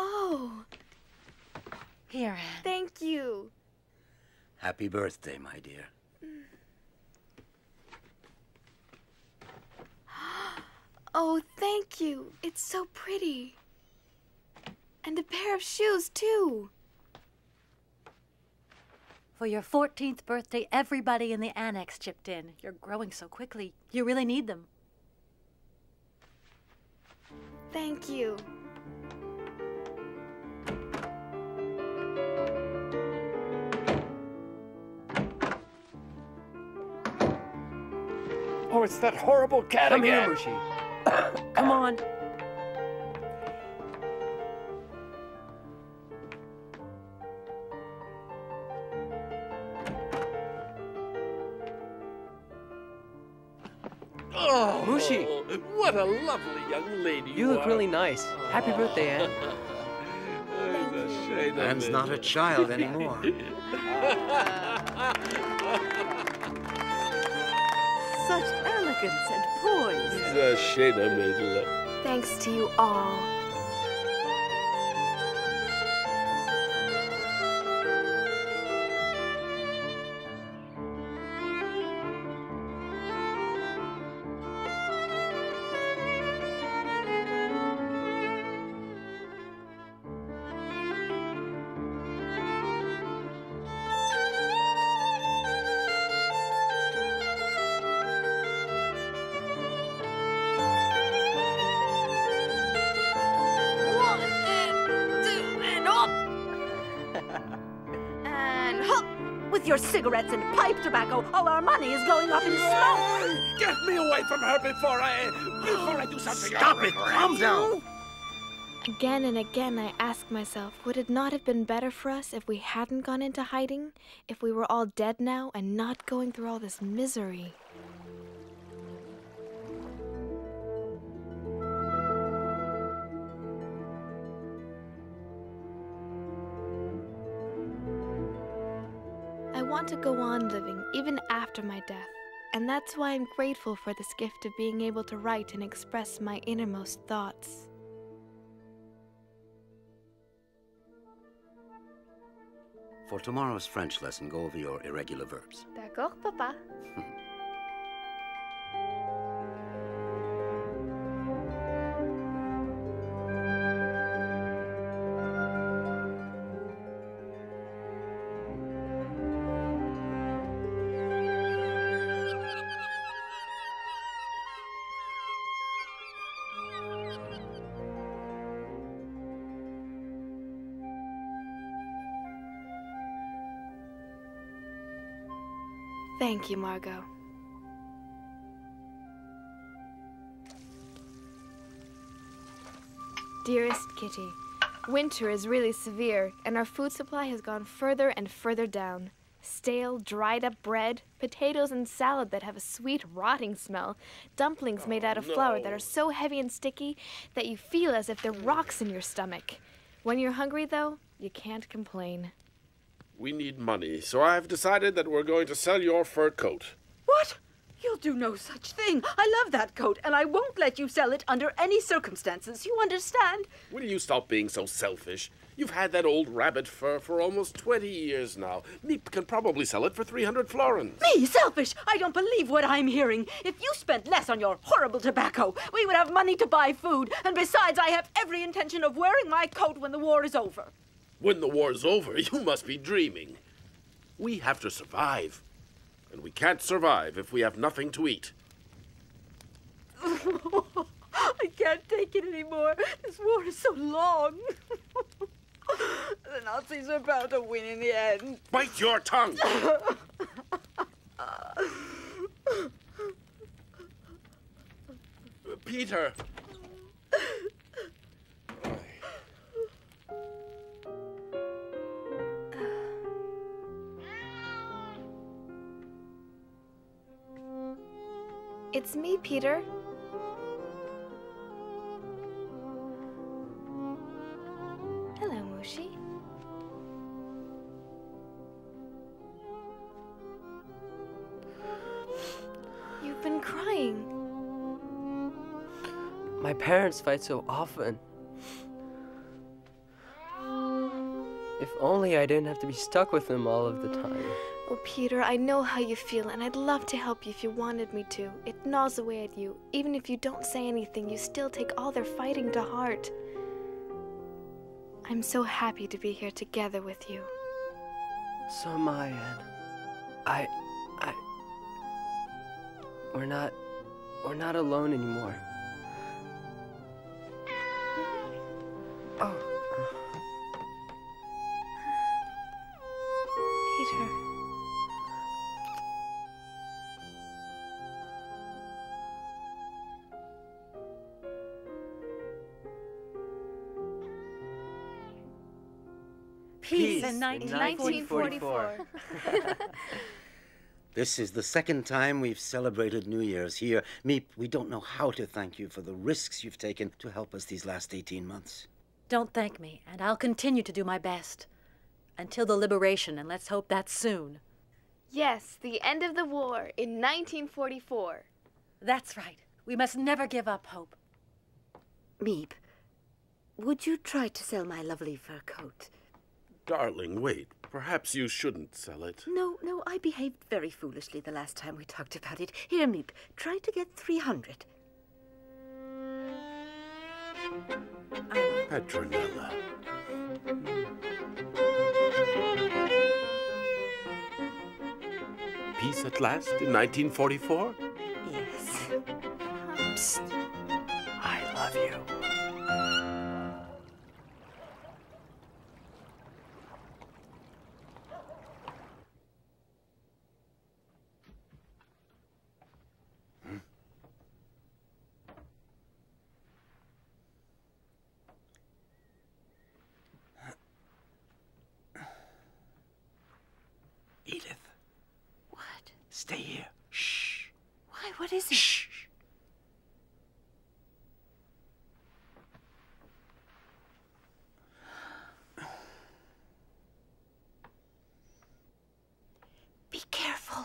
Oh, Here, Anne. thank you. Happy birthday, my dear. (gasps) Oh, thank you. It's so pretty. And a pair of shoes, too. For your 14th birthday, everybody in the annex chipped in. You're growing so quickly. You really need them. Thank you. Oh, it's that horrible cat Come again. here, Mouschi. (coughs) Come on. Oh, Mouschi. What a lovely young lady you, You look are. really nice. Happy birthday, Anne. (laughs) It's a shame of Anne's not a child anymore. (laughs) Such elegance and poise. It's a shame I made love. Thanks to you all. Her before I before I do something. Stop it! Calm down! Again and again, I ask myself, would it not have been better for us if we hadn't gone into hiding? If we were all dead now and not going through all this misery? I want to go on living even after my death, and that's why I'm grateful for this gift of being able to write and express my innermost thoughts. For tomorrow's French lesson, go over your irregular verbs. D'accord, papa. (laughs) Thank you, Margot. Dearest Kitty, winter is really severe, and our food supply has gone further and further down. Stale, dried up bread, potatoes and salad that have a sweet, rotting smell, dumplings made out of oh, flour that are so heavy and sticky that you feel as if they're rocks in your stomach. When you're hungry, though, you can't complain. We need money, so I've decided that we're going to sell your fur coat. What? You'll do no such thing. I love that coat, and I won't let you sell it under any circumstances. You understand? Will you stop being so selfish? You've had that old rabbit fur for almost 20 years now. Miep can probably sell it for 300 florins. Me, selfish! I don't believe what I'm hearing. If you spent less on your horrible tobacco, we would have money to buy food, and besides, I have every intention of wearing my coat when the war is over. When the war's over, (laughs) you must be dreaming. We have to survive. And we can't survive if we have nothing to eat. (laughs) I can't take it anymore. This war is so long. (laughs) the Nazis are bound to win in the end. Bite your tongue! Peter! It's me, Peter. Hello, Mouschi. You've been crying. My parents fight so often. If only I didn't have to be stuck with them all of the time. Oh, Peter, I know how you feel, and I'd love to help you if you wanted me to. It gnaws away at you. Even if you don't say anything, you still take all their fighting to heart. I'm so happy to be here together with you. So am I, Anne. I. I. We're not. We're not alone anymore. Oh. Peter. Peace in in 1944. (laughs) This is the second time we've celebrated New Year's here. Miep, we don't know how to thank you for the risks you've taken to help us these last 18 months. Don't thank me, and I'll continue to do my best. Until the liberation, and let's hope that's soon. Yes, the end of the war in 1944. That's right. We must never give up hope. Miep, would you try to sell my lovely fur coat? Darling, wait. Perhaps you shouldn't sell it. No, no, I behaved very foolishly the last time we talked about it. Here, Miep, try to get 300. Petronella. Peace at last in 1944? Yes. Psst. I love you. Stay here. Shh. Why? What is it? Shh. Be careful.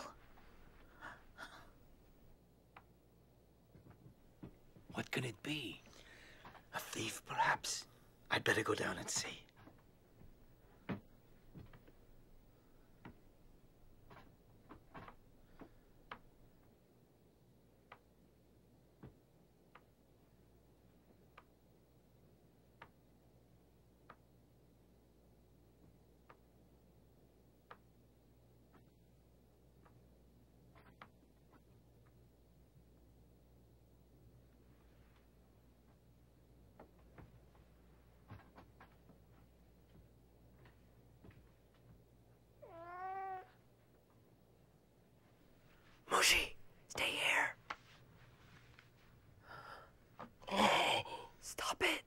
What can it be? A thief, perhaps. I'd better go down and see. Mouschi, stay here. Stop it.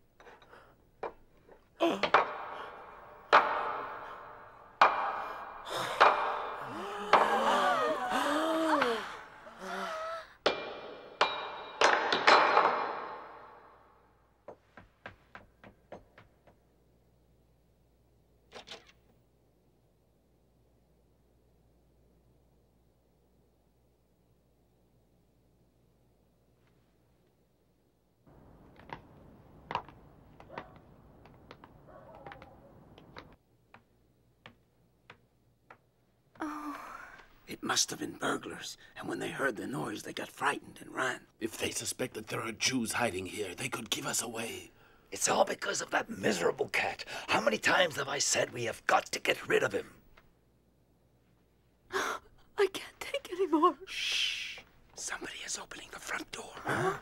It must have been burglars, and when they heard the noise, they got frightened and ran. If they suspect that there are Jews hiding here, they could give us away. It's all because of that miserable cat. How many times have I said we have got to get rid of him? (gasps) I can't take any more. Shh. Somebody is opening the front door. Huh?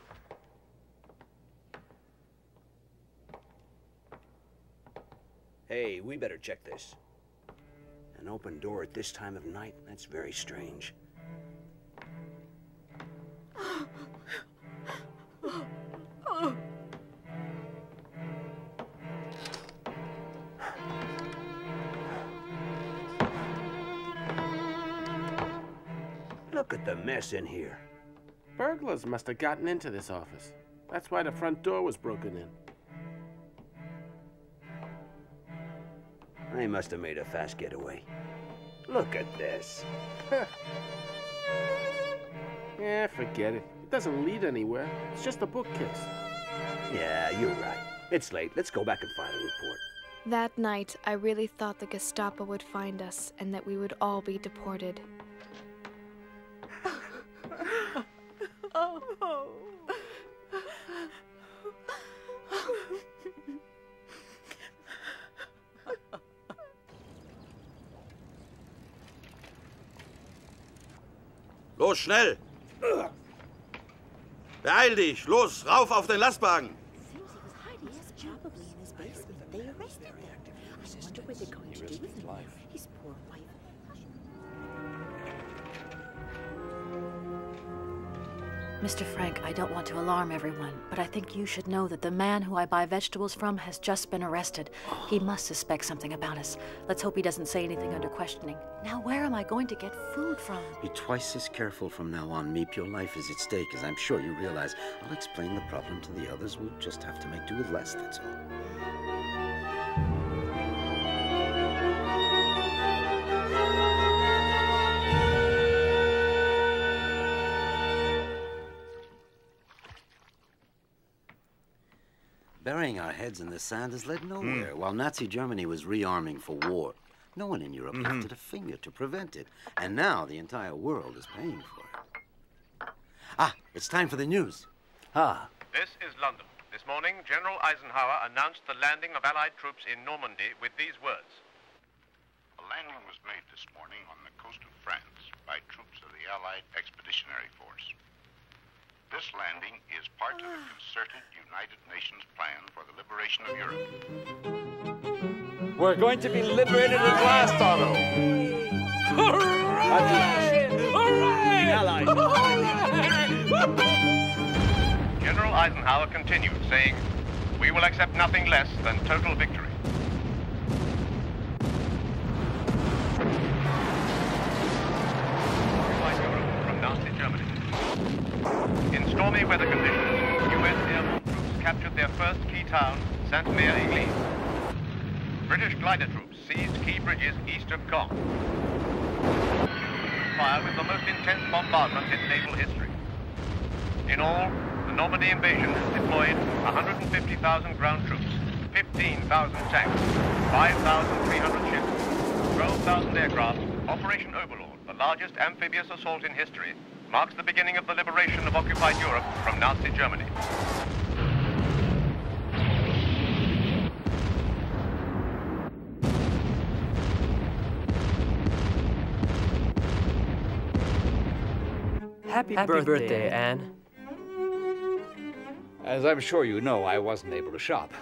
Hey, we better check this. An open door at this time of night? That's very strange. Look at the mess in here. Burglars must have gotten into this office. That's why the front door was broken in. They must have made a fast getaway. Look at this. (laughs) Yeah, forget it. It doesn't lead anywhere. It's just a bookcase. Yeah, you're right. It's late. Let's go back and file a report. That night, I really thought the Gestapo would find us and that we would all be deported. Schnell! Beeil dich! Los, rauf auf den Lastwagen! Don't want to alarm everyone, but I think you should know that the man who I buy vegetables from has just been arrested. He must suspect something about us. Let's hope he doesn't say anything under questioning. Now, where am I going to get food from? Be twice as careful from now on, Miep. Your life is at stake, as I'm sure you realize. I'll explain the problem to the others. We'll just have to make do with less, that's all. Burying our heads in the sand has led nowhere. While Nazi Germany was rearming for war, no one in Europe lifted a finger to prevent it. And now the entire world is paying for it. Ah, it's time for the news. Ah, This is London. This morning, General Eisenhower announced the landing of Allied troops in Normandy with these words. A landing was made this morning on the coast of France by troops of the Allied Expeditionary Force. This landing is part of the concerted United Nations plan for the liberation of Europe. We're going to be liberated at last, Otto. Hooray! Hooray! General Eisenhower continued, saying, We will accept nothing less than total victory. By Europe, chilly weather conditions, U.S. airborne troops captured their first key town, Sainte-Mère-Église. British glider troops seized key bridges east of Caen. Fire with the most intense bombardment in naval history. In all, the Normandy invasion has deployed 150,000 ground troops, 15,000 tanks, 5,300 ships, 12,000 aircraft. Operation Overlord, the largest amphibious assault in history, marks the beginning of the liberation of occupied Europe from Nazi Germany. Happy, Happy birthday, birthday, Anne. As I'm sure you know, I wasn't able to shop.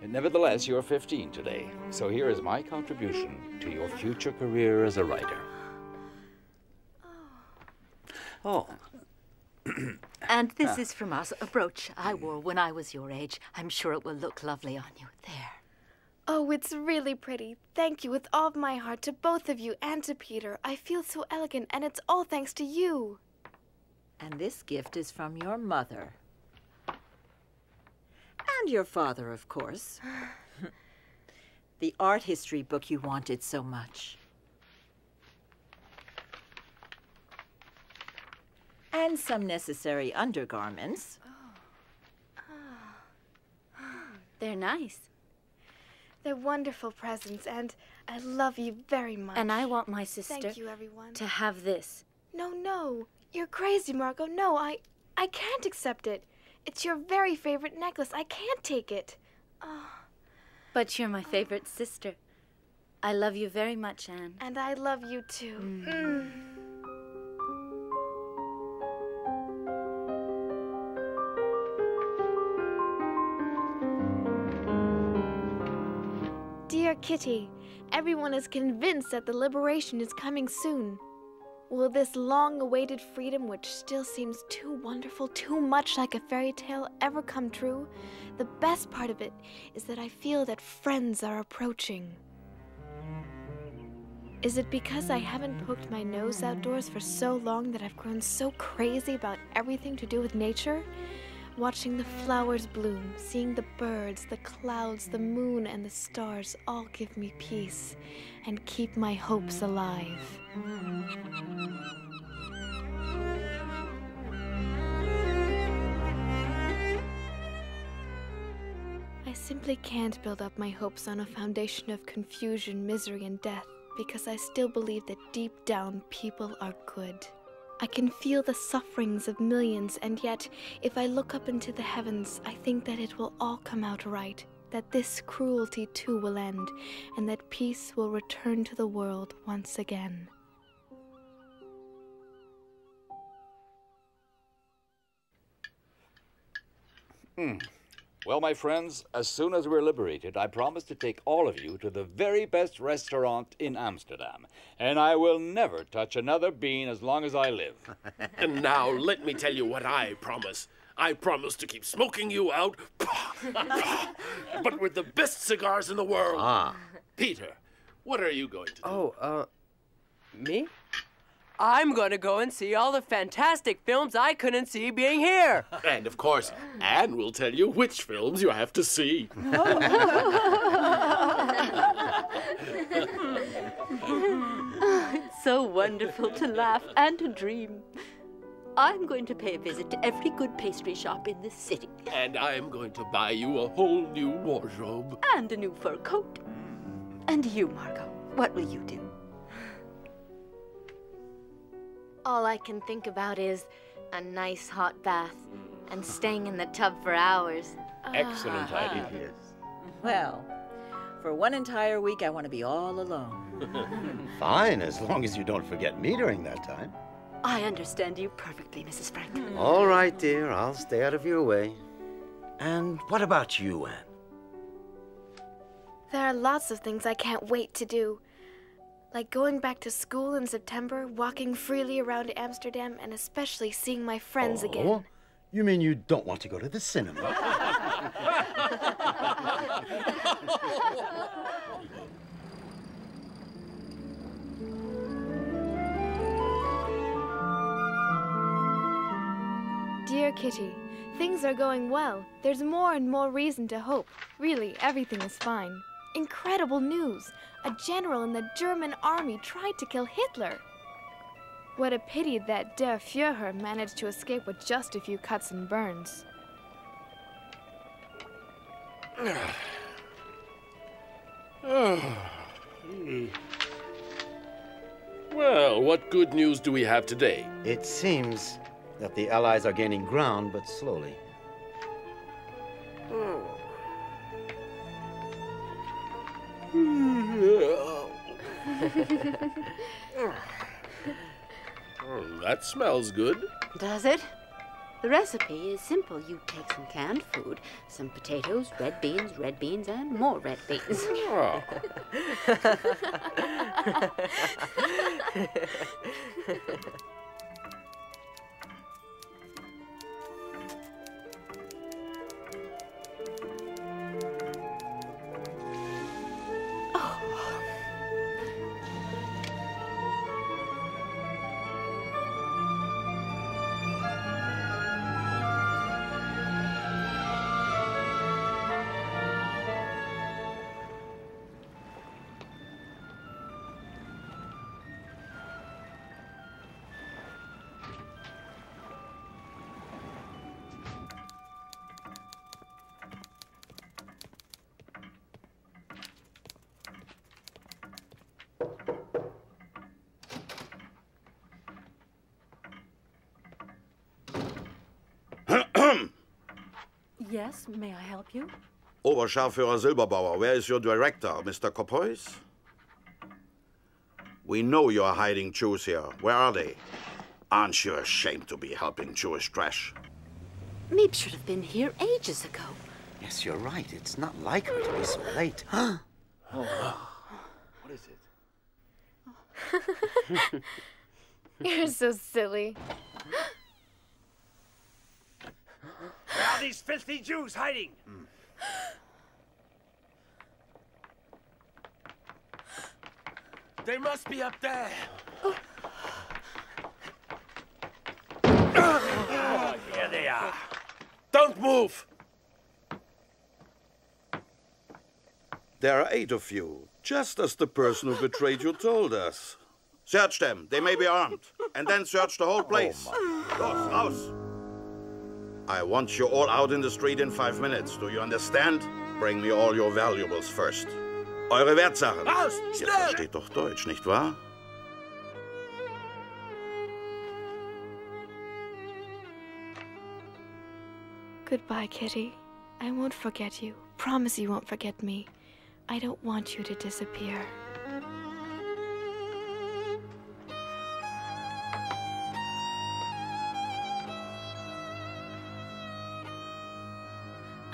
Nevertheless, you're 15 today, so here is my contribution to your future career as a writer. Oh. (clears throat) And this is from us, a brooch I wore when I was your age. I'm sure it will look lovely on you. There. Oh, it's really pretty. Thank you with all of my heart to both of you and to Peter. I feel so elegant, and it's all thanks to you. And this gift is from your mother. And your father, of course. (sighs) (laughs) the art history book you wanted so much. And some necessary undergarments. Oh. (gasps) Oh. They're nice. They're wonderful presents, and I love you very much. And I want my sister Thank you, everyone. to have this. No, no. You're crazy, Margot. No, I I can't accept it. It's your very favorite necklace. I can't take it. Oh. (sighs) But you're my favorite sister. I love you very much, Anne. And I love you too. Mm. Dear Kitty, everyone is convinced that the liberation is coming soon. Will this long awaited freedom, which still seems too wonderful, too much like a fairy tale, ever come true? The best part of it is that I feel that friends are approaching. Is it because I haven't poked my nose outdoors for so long that I've grown so crazy about everything to do with nature? Watching the flowers bloom, seeing the birds, the clouds, the moon, and the stars all give me peace and keep my hopes alive. I simply can't build up my hopes on a foundation of confusion, misery, and death because I still believe that deep down people are good. I can feel the sufferings of millions, and yet, if I look up into the heavens, I think that it will all come out right, that this cruelty too will end, and that peace will return to the world once again. Hmm. Well, my friends, as soon as we're liberated, I promise to take all of you to the very best restaurant in Amsterdam. And I will never touch another bean as long as I live. (laughs) And now let me tell you what I promise. I promise to keep smoking you out, (laughs) but with the best cigars in the world. Ah. Peter, what are you going to do? Oh, uh, me? I'm gonna go and see all the fantastic films I couldn't see being here. (laughs) And of course, Anne will tell you which films you have to see. it's (laughs) so wonderful to laugh and to dream. I'm going to pay a visit to every good pastry shop in this city. And I am going to buy you a whole new wardrobe. And a new fur coat. And you, Margot, what will you do? All I can think about is a nice hot bath and staying in the tub for hours. Excellent ah. idea. Yes. (laughs) Well, for one entire week, I want to be all alone. (laughs) Fine, as long as you don't forget me during that time. I understand you perfectly, Mrs. Frank. (laughs) All right, dear, I'll stay out of your way. And what about you, Anne? There are lots of things I can't wait to do. Like going back to school in September, walking freely around Amsterdam, and especially seeing my friends oh, again. Oh, you mean you don't want to go to the cinema? Dear (laughs) Dear Kitty, things are going well. There's more and more reason to hope. Really, everything is fine. Incredible news! A general in the German army tried to kill Hitler. What a pity that Der Führer managed to escape with just a few cuts and burns. (sighs) Well, what good news do we have today? It seems that the Allies are gaining ground, but slowly. (sighs) Hmm. Oh, (laughs) that smells good. Does it? The recipe is simple. You take some canned food, some potatoes, red beans, red beans, and more red beans. Oh. (laughs) (laughs) yes, may I help you? Oberscharführer Silberbauer, where is your director, Mr. Koophuis? We know you're hiding Jews here. Where are they? Aren't you ashamed to be helping Jewish trash? Miep should have been here ages ago. Yes, you're right. It's not like her to be so late. oh, What is it? (laughs) You're so silly. (laughs) Where are these filthy Jews hiding? (gasps) They must be up there. Oh, (sighs) here they are. Don't move! There are eight of you, just as the person who betrayed you told us. Search them. They may be armed. And then search the whole place. Oh, Los, raus! I want you all out in the street in five minutes. Do you understand? Bring me all your valuables first. Eure Wertsachen. Raus, Ihr versteht doch Deutsch, nicht wahr? Goodbye, Kitty. I won't forget you. Promise you won't forget me. I don't want you to disappear.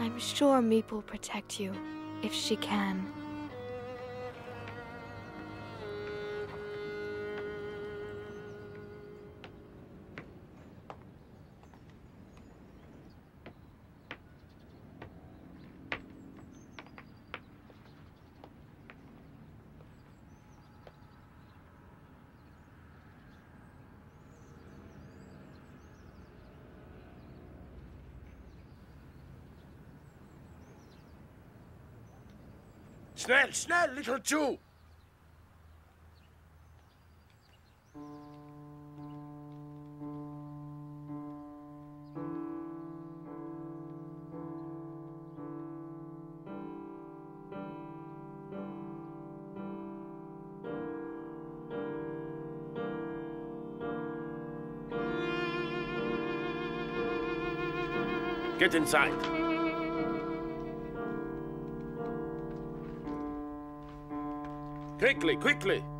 I'm sure Miep will protect you, if she can. Schnell, schnell, little Jew! Get inside. Quickly, quickly!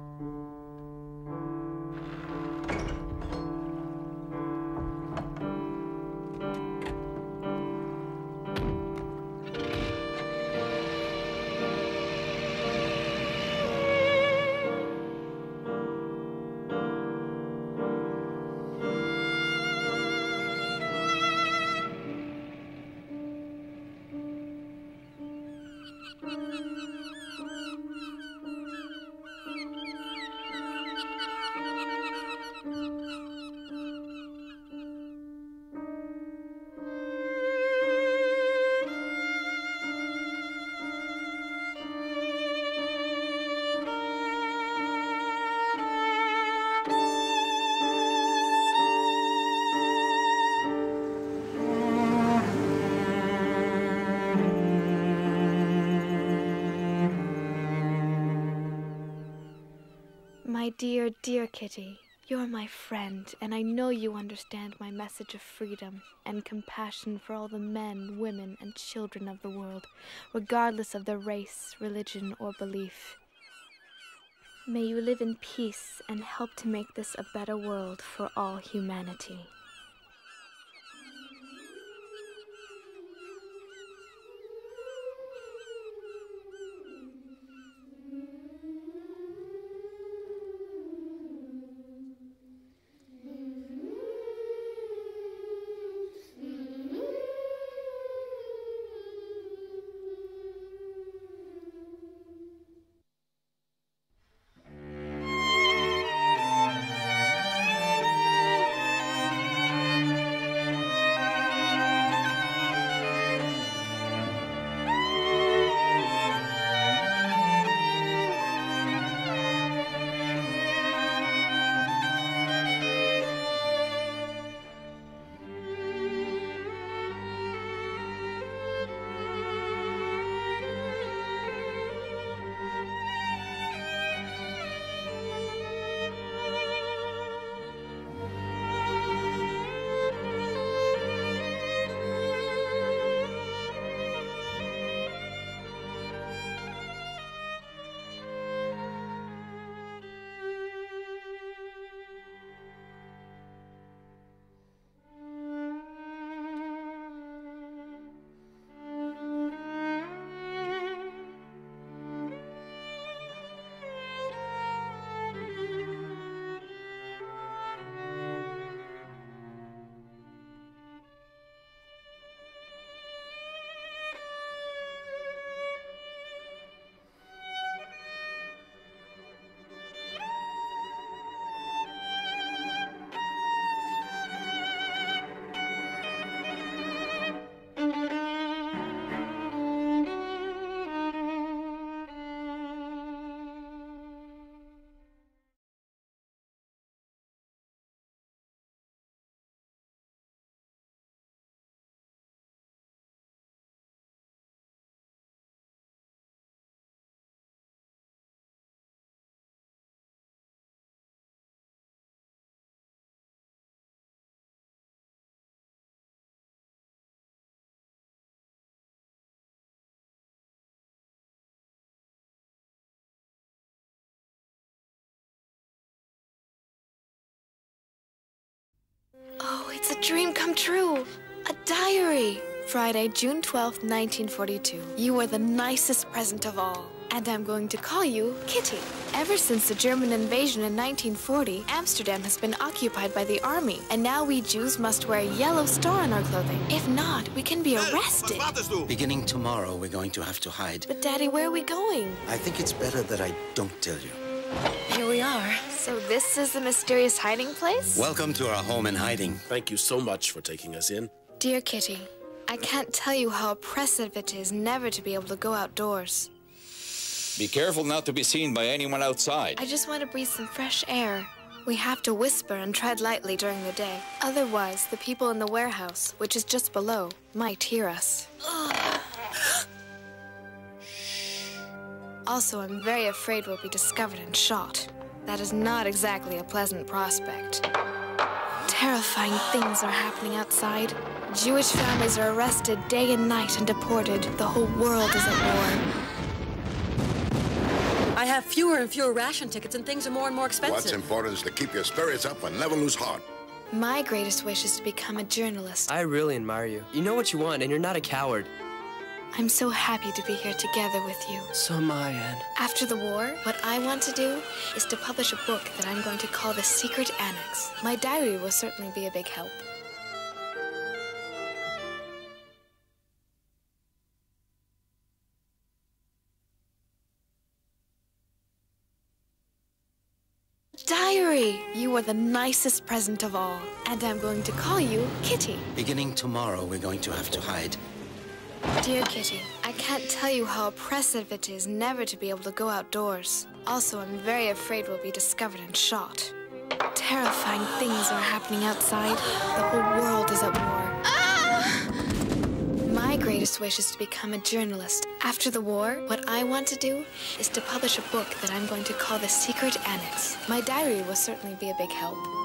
Dear, dear Kitty, you're my friend, and I know you understand my message of freedom and compassion for all the men, women, and children of the world, regardless of their race, religion, or belief. May you live in peace and help to make this a better world for all humanity. Oh, it's a dream come true. A diary. Friday, June 12th, 1942. You are the nicest present of all. And I'm going to call you Kitty. Ever since the German invasion in 1940, Amsterdam has been occupied by the army, and now we Jews must wear a yellow star on our clothing. If not, we can be arrested. Beginning tomorrow, we're going to have to hide. But, Daddy, where are we going? I think it's better that I don't tell you. Here we are. So, this is the mysterious hiding place? Welcome to our home in hiding. Thank you so much for taking us in. Dear Kitty, I can't tell you how oppressive it is never to be able to go outdoors. Be careful not to be seen by anyone outside. I just want to breathe some fresh air. We have to whisper and tread lightly during the day. Otherwise, the people in the warehouse, which is just below, might hear us. (gasps) also, I'm very afraid we'll be discovered and shot. That is not exactly a pleasant prospect. Terrifying things are happening outside. Jewish families are arrested day and night and deported. The whole world is at war. I have fewer and fewer ration tickets, and things are more and more expensive. What's important is to keep your spirits up and never lose heart. My greatest wish is to become a journalist. I really admire you. You know what you want, and you're not a coward. I'm so happy to be here together with you. So am I, Anne. After the war, what I want to do is to publish a book that I'm going to call The Secret Annex. My diary will certainly be a big help. Diary! You are the nicest present of all. And I'm going to call you Kitty. Beginning tomorrow, we're going to have to hide. Dear Kitty, I can't tell you how oppressive it is never to be able to go outdoors. Also, I'm very afraid we'll be discovered and shot. Terrifying things are happening outside. The whole world is at war. Ah! My greatest wish is to become a journalist. After the war, what I want to do is to publish a book that I'm going to call The Secret Annex. My diary will certainly be a big help.